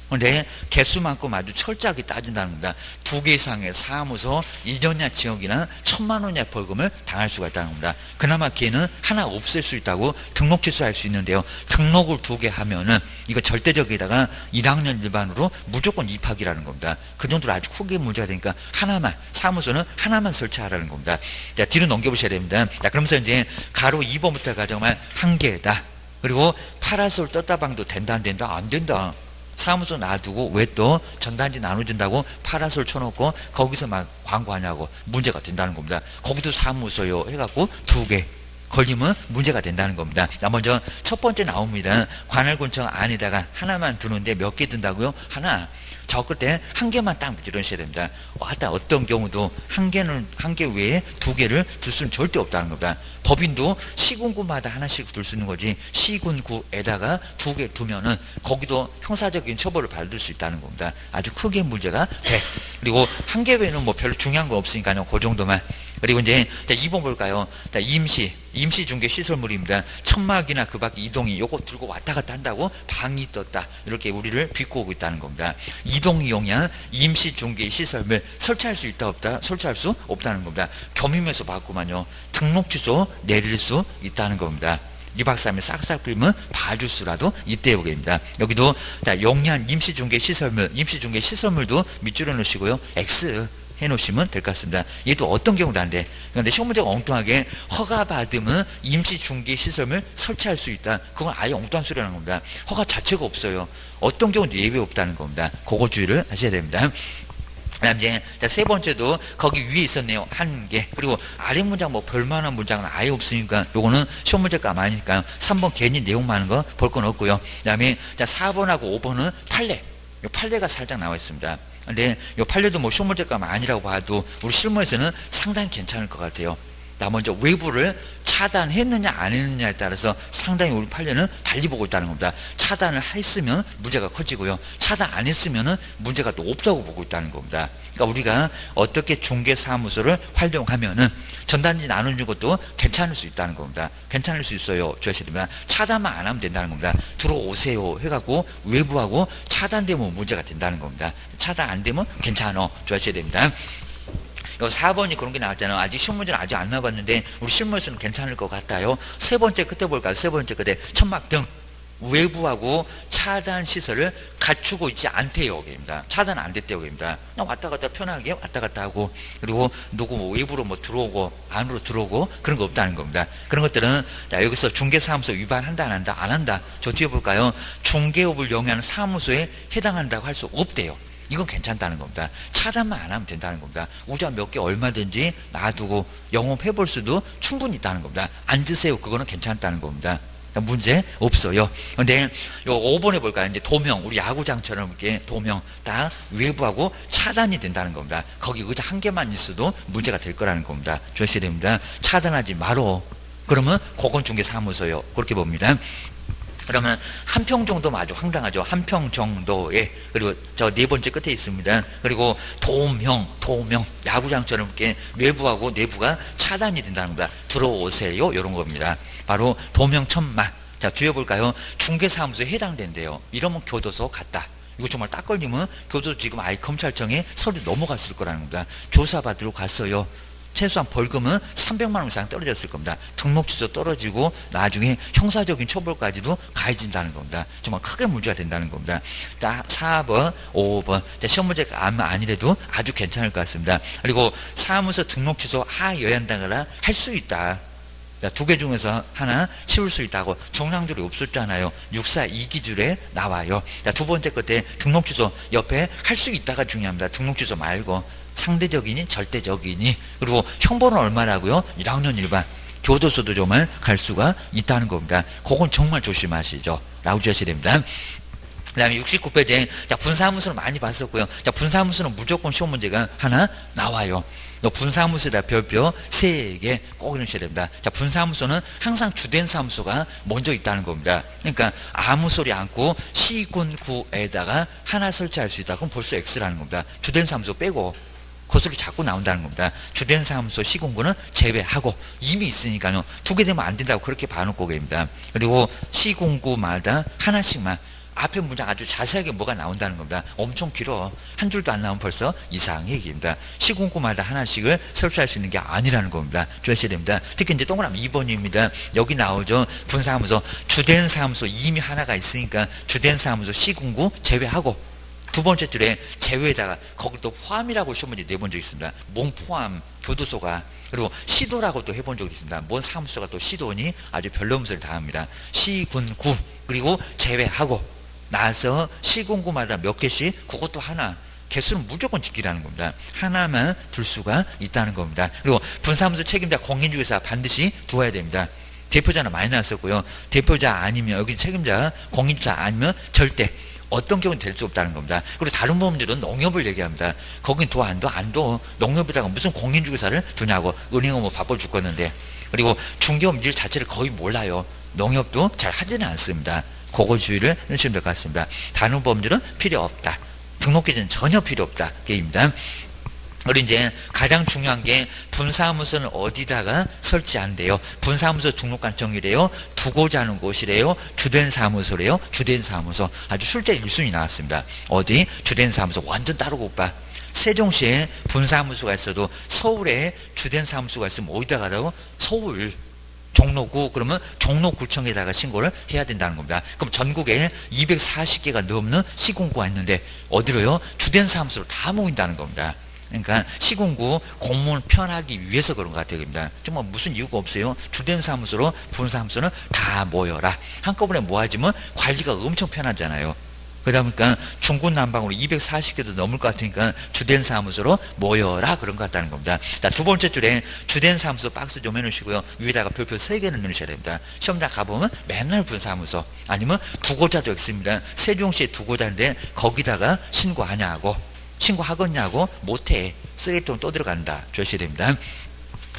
근데 개수만큼 아주 철저하게 따진다는 겁니다. 두 개 이상의 사무소 1년야 지역이나 천만 원야 벌금을 당할 수가 있다는 겁니다. 그나마 걔는 하나 없앨 수 있다고 등록 취소할 수 있는데요. 등록을 두 개 하면은 이거 절대적이다가 1학년 일반으로 무조건 입학이라는 겁니다. 그 정도로 아주 크게 문제가 되니까 하나만 사무소는 하나만 설치하라는 겁니다. 자, 뒤로 넘겨보셔야 됩니다. 자, 그러면서 이제 가로 2번부터 가정말 한 개다. 그리고 파라솔 떴다방도 된다 안 된다 안 된다. 사무소 놔두고 왜 또 전단지 나눠준다고 파란솔 쳐놓고 거기서 막 광고하냐고 문제가 된다는 겁니다. 거기도 사무소요 해갖고 두 개 걸리면 문제가 된다는 겁니다. 자, 먼저 첫 번째 나옵니다. 관할군청 안에다가 하나만 두는데 몇 개 든다고요? 하나. 적을 때한 개만 딱 무지르셔야 됩니다. 하다 어떤 경우도 한 개는 한 개 외에 두 개를 둘 수는 절대 없다는 겁니다. 법인도 시군구마다 하나씩 둘 수 있는 거지 시군구에다가 두 개 두면은 거기도 형사적인 처벌을 받을 수 있다는 겁니다. 아주 크게 문제가 돼. 그리고 한 개 외에는 뭐 별로 중요한 거 없으니까요. 그 정도만 그리고 이제 자 2번 볼까요? 자 임시 임시 중개 시설물입니다. 천막이나 그 밖 이동이 요거 들고 왔다 갔다 한다고 방이 떴다 이렇게 우리를 비꼬고 있다는 겁니다. 이동 이용량 임시 중개 시설물 설치할 수 있다 없다 설치할 수 없다는 겁니다. 겸임해서 봤구만요. 등록 취소 내릴 수 있다는 겁니다. 2박 3일 싹싹 빌면 봐줄 수라도 이때 보입니다. 여기도 자 용량 임시 중개 시설물 임시 중개 시설물도 밑줄여 놓으시고요. X 해놓으시면 될 것 같습니다. 얘도 어떤 경우도 안 돼. 그런데 시험 문제가 엉뚱하게 허가 받으면 임시 중개 시설물 설치할 수 있다. 그건 아예 엉뚱한 소리라는 겁니다. 허가 자체가 없어요. 어떤 경우도 예외 없다는 겁니다. 그거 주의를 하셔야 됩니다. 그다음 이제 세 번째도 거기 위에 있었네요 한 개 그리고 아래 문장 뭐 별만한 문장은 아예 없으니까 요거는 시험 문제가 많으니까요 3번 괜히 내용 많은 거 볼 건 없고요 그다음에 자 4번하고 5번은 판례 요 판례가 살짝 나와 있습니다 근데 요 판례도 뭐 문제가 아니라고 봐도 우리 실무에서는 상당히 괜찮을 것 같아요. 나 먼저 외부를 차단했느냐 안 했느냐에 따라서 상당히 우리 판례는 달리 보고 있다는 겁니다. 차단을 했으면 문제가 커지고요. 차단 안 했으면 문제가 또 없다고 보고 있다는 겁니다. 그러니까 우리가 어떻게 중개사무소를 활용하면은 전단지 나누는 것도 괜찮을 수 있다는 겁니다. 괜찮을 수 있어요. 주하시면 차단만 안 하면 된다는 겁니다. 들어오세요 해갖고 외부하고 차단되면 문제가 된다는 겁니다. 차단 안 되면 괜찮아. 주하셔야 됩니다. 4번이 그런 게 나왔잖아요. 아직 실문제는 아직 안 나와봤는데 우리 실무에서는 괜찮을 것 같아요. 세 번째 끝에 볼까요? 세 번째 끝에 천막 등 외부하고 차단 시설을 갖추고 있지 않대요. 입니다. 차단 안 됐대요. 입니다. 그냥 왔다 갔다 편하게 왔다 갔다 하고 그리고 누구 뭐 외부로 뭐 들어오고 안으로 들어오고 그런 거 없다는 겁니다. 그런 것들은 자 여기서 중개사무소 위반한다 안 한다 안 한다 저 뒤에 볼까요? 중개업을 영위하는 사무소에 해당한다고 할 수 없대요. 이건 괜찮다는 겁니다. 차단만 안 하면 된다는 겁니다. 우자 몇 개 얼마든지 놔두고 영업해 볼 수도 충분히 있다는 겁니다. 앉으세요. 그거는 괜찮다는 겁니다. 그러니까 문제 없어요. 근데 요 5번에 볼까요? 이제 도명, 우리 야구장처럼 이렇게 도명 다 외부하고 차단이 된다는 겁니다. 거기 의자 한 개만 있어도 문제가 될 거라는 겁니다. 조셔야 됩니다. 차단하지 마로. 그러면 고건중개사무소요. 그렇게 봅니다. 그러면 한 평 정도면 아주 황당하죠. 한 평 정도에 그리고 저 네 번째 끝에 있습니다. 그리고 도명, 도명, 야구장처럼 이렇게 외부하고 내부가 차단이 된다는 겁니다. 들어오세요. 이런 겁니다. 바로 도명 천마. 자, 주여 볼까요? 중개사무소에 해당된대요. 이러면 교도소 갔다. 이거 정말 딱 걸리면 교도소 지금 아예 검찰청에 서류 넘어갔을 거라는 겁니다. 조사받으러 갔어요. 최소한 벌금은 300만 원 이상 떨어졌을 겁니다. 등록 취소 떨어지고 나중에 형사적인 처벌까지도 가해진다는 겁니다. 정말 크게 문제가 된다는 겁니다. 자, 4번, 5번. 자, 시험 문제가 아니래도 아주 괜찮을 것 같습니다. 그리고 사무소 등록 취소 하여야한다거나 할 수 있다. 두 개 중에서 하나 치울 수 있다고 정량줄이 없었잖아요. 6사 2기줄에 나와요. 자, 두 번째 끝에 등록 취소 옆에 할 수 있다가 중요합니다. 등록 취소 말고 상대적이니 절대적이니 그리고 형벌은 얼마라고요? 1학년 일반 교도소도 정말 갈 수가 있다는 겁니다. 그건 정말 조심하시죠. 라고 주셔야 됩니다. 그 다음에 69페이지에 자, 분사무소는 많이 봤었고요. 자, 분사무소는 무조건 시험 문제가 하나 나와요. 너 분사무소에다 별표 세개꼭 이러셔야 됩니다. 자, 분사무소는 항상 주된 사무소가 먼저 있다는 겁니다. 그러니까 아무 소리 않고 시군구에다가 하나 설치할 수 있다. 그럼 벌써 X라는 겁니다. 주된 사무소 빼고 거슬이 자꾸 나온다는 겁니다. 주된 사무소 시공구는 제외하고 이미 있으니까요. 두 개 되면 안 된다고 그렇게 봐놓고 계십니다. 그리고 시공구마다 하나씩만 앞에 문장 아주 자세하게 뭐가 나온다는 겁니다. 엄청 길어. 한 줄도 안 나오면 벌써 이상한 얘기입니다. 시공구마다 하나씩을 설치할 수 있는 게 아니라는 겁니다. 주셔야 됩니다. 특히 이제 동그라미 2번입니다. 여기 나오죠. 분사무소, 주된 사무소 이미 하나가 있으니까 주된 사무소 시공구 제외하고 두 번째 줄에 제외에다가 거기도 포함이라고 시험문제 내본 적 있습니다. 몸 포함 교도소가 그리고 시도라고 또 해본 적이 있습니다. 뭔 사무소가 또 시도니 아주 별로음소를 당합니다. 시 군 구 그리고 제외하고 나서 시군구마다 몇 개씩 그것도 하나 개수는 무조건 지키라는 겁니다. 하나만 둘 수가 있다는 겁니다. 그리고 분사무소 책임자 공인중개사 반드시 두어야 됩니다. 대표자는 많이 나왔었고요. 대표자 아니면 여기 책임자 공인중개사 아니면 절대 어떤 경우는 될 수 없다는 겁니다. 그리고 다른 법률은 농협을 얘기합니다. 거긴 도 안 도 안 도 농협에다가 무슨 공인중개사를 두냐고 은행은 뭐 바꿔 죽겠는데 그리고 중개업 일 자체를 거의 몰라요. 농협도 잘 하지는 않습니다. 그거 주의를 해주시면 될 것 같습니다. 다른 법률은 필요 없다. 등록 기준 전혀 필요 없다. 게입니다. 그리고 이제 가장 중요한 게 분사무소는 어디다가 설치한대요. 분사무소 등록관청이래요. 두고자 하는 곳이래요. 주된 사무소래요. 주된 사무소. 아주 실제 1순위 나왔습니다. 어디? 주된 사무소. 완전 따로 오빠. 세종시에 분사무소가 있어도 서울에 주된 사무소가 있으면 어디다 가라고? 서울. 종로구 그러면 종로구청에다가 신고를 해야 된다는 겁니다. 그럼 전국에 240개가 넘는 시군구가 있는데 어디로요? 주된 사무소로 다 모인다는 겁니다. 그러니까 시군구 공무원 편하기 위해서 그런 것 같아요. 정말 무슨 이유가 없어요. 주된 사무소로 분사무소는 다 모여라. 한꺼번에 모아지면 관리가 엄청 편하잖아요. 그러다 보니까 중구난방으로 240개도 넘을 것 같으니까 주된 사무소로 모여라 그런 것 같다는 겁니다. 자, 두 번째 줄에 주된 사무소 박스 좀 해놓으시고요. 위에다가 별표 3개를 넣으셔야 됩니다. 시험장 가보면 맨날 분사무소 아니면 두고자도 있습니다. 세종시에 두고자인데 거기다가 신고하냐 하고 신고하겠냐고 못해. 쓰레기통 또 들어간다. 조셔야 됩니다.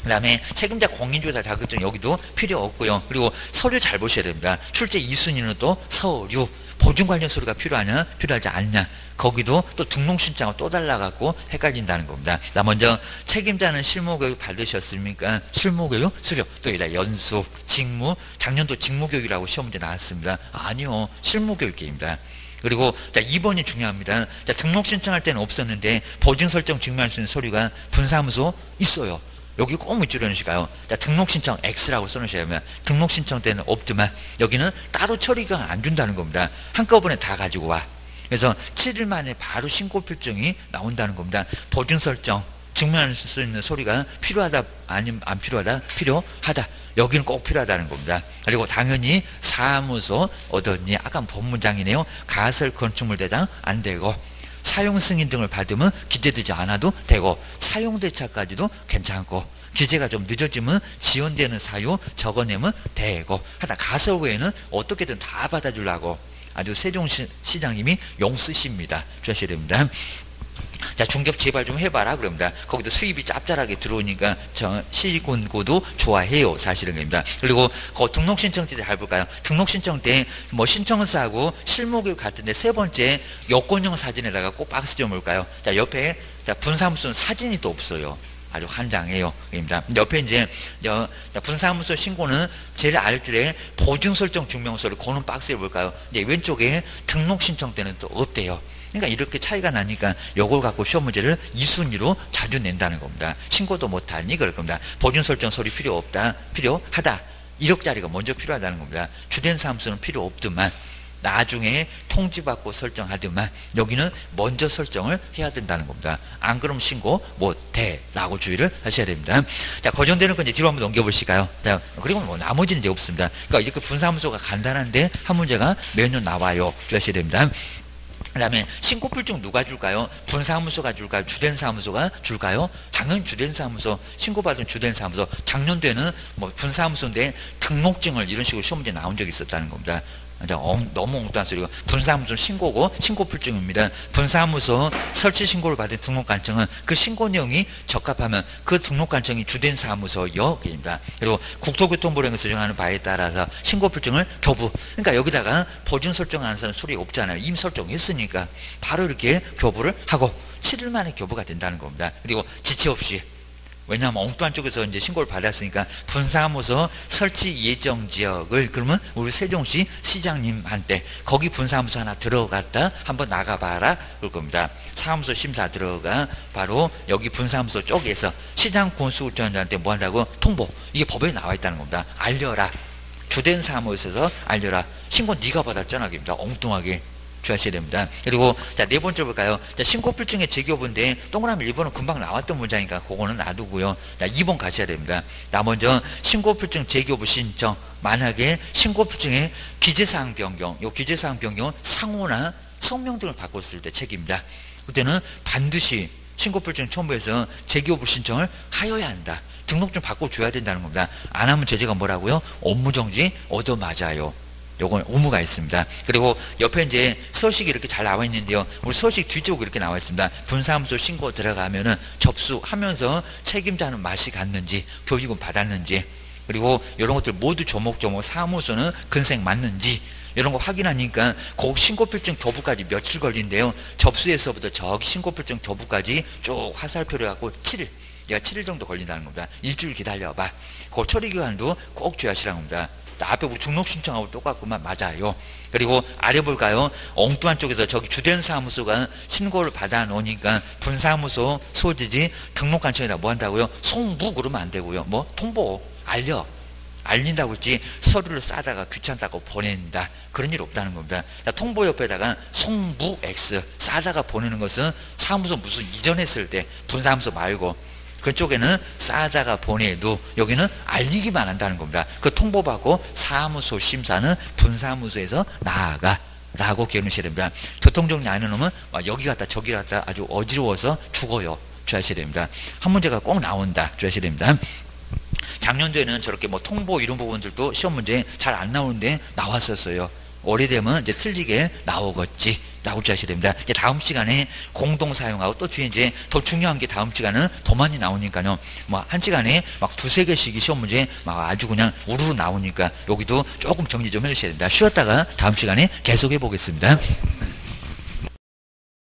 그 다음에 책임자 공인조사 자격증 여기도 필요 없고요. 그리고 서류 잘 보셔야 됩니다. 출제 2순위는 또 서류. 보증 관련 서류가 필요하냐 필요하지 않냐 거기도 또 등록신청을 또 달라갖고 헷갈린다는 겁니다. 나 먼저 책임자는 실무교육 받으셨습니까? 실무교육 수료 또 이다 연수 직무 작년도 직무교육이라고 시험 문제 나왔습니다. 아니요 실무교육입니다. 그리고 자 2번이 중요합니다. 자 등록 신청할 때는 없었는데 보증 설정 증명할 수 있는 서류가 분사무소 있어요. 여기 꼭 밑줄여 놓으실까요? 자, 등록 신청 X라고 써놓으셔야 하면 등록 신청 때는 없지만 여기는 따로 처리가 안 준다는 겁니다. 한꺼번에 다 가지고 와. 그래서 7일 만에 바로 신고 필증이 나온다는 겁니다. 보증 설정 증명할 수 있는 소리가 필요하다 아니면 안 필요하다 필요하다 여기는 꼭 필요하다는 겁니다. 그리고 당연히 사무소 얻었니 아까 본문장이네요. 가설 건축물 대장 안 되고 사용 승인 등을 받으면 기재되지 않아도 되고 사용 대차까지도 괜찮고 기재가 좀 늦어지면 지원되는 사유 적어내면 되고 하다 가설 외에는 어떻게든 다 받아주려고 아주 세종시장님이 용 쓰십니다. 주셔야 됩니다. 자, 중격 제발 좀 해봐라. 그럽니다. 거기도 수입이 짭짤하게 들어오니까 저 시군구도 좋아해요. 사실은 입니다. 그리고 그 등록 신청 때 잘 볼까요? 등록 신청 때 뭐 신청서하고 실무교육 같은데 세 번째 여권용 사진에다가 꼭 박스 좀 볼까요? 자, 옆에 자, 분사무소는 사진이 또 없어요. 아주 환장해요. 입니다. 옆에 이제 분사무소 신고는 제일 아래줄에 보증 설정 증명서를 거는 박스에 볼까요? 이제 왼쪽에 등록 신청 때는 또 없대요. 그러니까 이렇게 차이가 나니까 요걸 갖고 시험 문제를 2순위로 자주 낸다는 겁니다. 신고도 못하니 그럴 겁니다. 보증 설정 소리 필요 없다. 필요하다. 1억짜리가 먼저 필요하다는 겁니다. 주된 사무소는 필요 없더만 나중에 통지받고 설정하더만 여기는 먼저 설정을 해야 된다는 겁니다. 안 그러면 신고 못해 라고 주의를 하셔야 됩니다. 자 고정되는 건 이제 뒤로 한번 넘겨보실까요? 자 그리고 뭐 나머지는 이제 없습니다. 그러니까 이렇게 분사무소가 간단한데 한 문제가 매년 나와요. 주셔야 됩니다. 그 다음에 신고필증 누가 줄까요? 분사무소가 줄까요? 주된 사무소가 줄까요? 당연히 주된 사무소, 신고받은 주된 사무소. 작년도에는 뭐 분사무소인데 등록증을 이런 식으로 시험 문제 나온 적이 있었다는 겁니다. 너무 엉뚱한 소리고 분사무소 신고고 신고필증입니다. 분사무소 설치 신고를 받은 등록관청은 그 신고 내용이 적합하면 그 등록관청이 주된 사무소여입니다. 그리고 국토교통부령에 설정하는 바에 따라서 신고필증을 교부 그러니까 여기다가 보증 설정하는 사람 소리 없잖아요. 이미 설정했으니까 바로 이렇게 교부를 하고 7일 만에 교부가 된다는 겁니다. 그리고 지체 없이 왜냐하면 엉뚱한 쪽에서 이제 신고를 받았으니까 분사무소 설치 예정 지역을 그러면 우리 세종시 시장님한테 거기 분사무소 하나 들어갔다 한번 나가봐라 그럴 겁니다. 사무소 심사 들어가 바로 여기 분사무소 쪽에서 시장 군수구청장한테 뭐 한다고 통보 이게 법에 나와 있다는 겁니다. 알려라. 주된 사무소에서 알려라. 신고 네가 받았잖아. 입니다. 엉뚱하게. 주하셔야 됩니다. 그리고 자 네 번째 볼까요? 자 신고필증의 재교부인데 동그라미 1번은 금방 나왔던 문장이니까 그거는 놔두고요. 자 2번 가셔야 됩니다. 나 먼저 신고필증 재교부 신청 만약에 신고필증에 기재사항 변경 요 기재사항 변경 상호나 성명 등을 바꿨을 때 책임입니다. 그때는 반드시 신고필증 첨부해서 재교부 신청을 하여야 한다. 등록증 바꿔줘야 된다는 겁니다. 안 하면 제재가 뭐라고요? 업무정지 얻어맞아요. 요건 의무가 있습니다. 그리고 옆에 이제 서식이 이렇게 잘 나와 있는데요. 우리 서식 뒤쪽 이렇게 나와 있습니다. 분사무소 신고 들어가면은 접수하면서 책임자는 맛이 갔는지 교육은 받았는지 그리고 이런 것들 모두 조목조목 사무소는 근생 맞는지 이런 거 확인하니까 그 신고필증 교부까지 며칠 걸린대요. 접수에서부터 저기 신고필증 교부까지 쭉 화살표를 갖고 7일. 얘가 7일 정도 걸린다는 겁니다. 일주일 기다려봐. 그 처리 기간도 꼭 주의하시라는 겁니다. 앞에 우리 등록 신청하고 똑같구만 맞아요. 그리고 아래 볼까요? 엉뚱한 쪽에서 저기 주된 사무소가 신고를 받아 놓으니까 분사무소 소지지 등록 관청에다 뭐 한다고요? 송부 그러면 안 되고요. 뭐 통보 알려 알린다고 했지 서류를 싸다가 귀찮다고 보낸다 그런 일 없다는 겁니다. 통보 옆에다가 송부 X 싸다가 보내는 것은 사무소 무슨 이전했을 때 분사무소 말고 그쪽에는 싸다가 보내도 여기는 알리기만 한다는 겁니다. 그 통보받고 사무소 심사는 분사무소에서 나아가 라고 기억하셔야 됩니다. 교통정리 안 해놓으면 여기 갔다 저기 갔다 아주 어지러워서 죽어요. 주하셔야 됩니다. 한 문제가 꼭 나온다. 주하셔야 됩니다. 작년도에는 저렇게 뭐 통보 이런 부분들도 시험 문제 잘안 나오는데 나왔었어요. 오래되면 이제 틀리게 나오겠지. 라고 주셔야 됩니다. 이제 다음 시간에 공동 사용하고 또 뒤에 이제 더 중요한 게 다음 시간은 더 많이 나오니까요. 뭐 한 시간에 막 두세 개씩이 시험 문제 막 아주 그냥 우르르 나오니까 여기도 조금 정리 좀 해주셔야 됩니다. 쉬었다가 다음 시간에 계속 해 보겠습니다.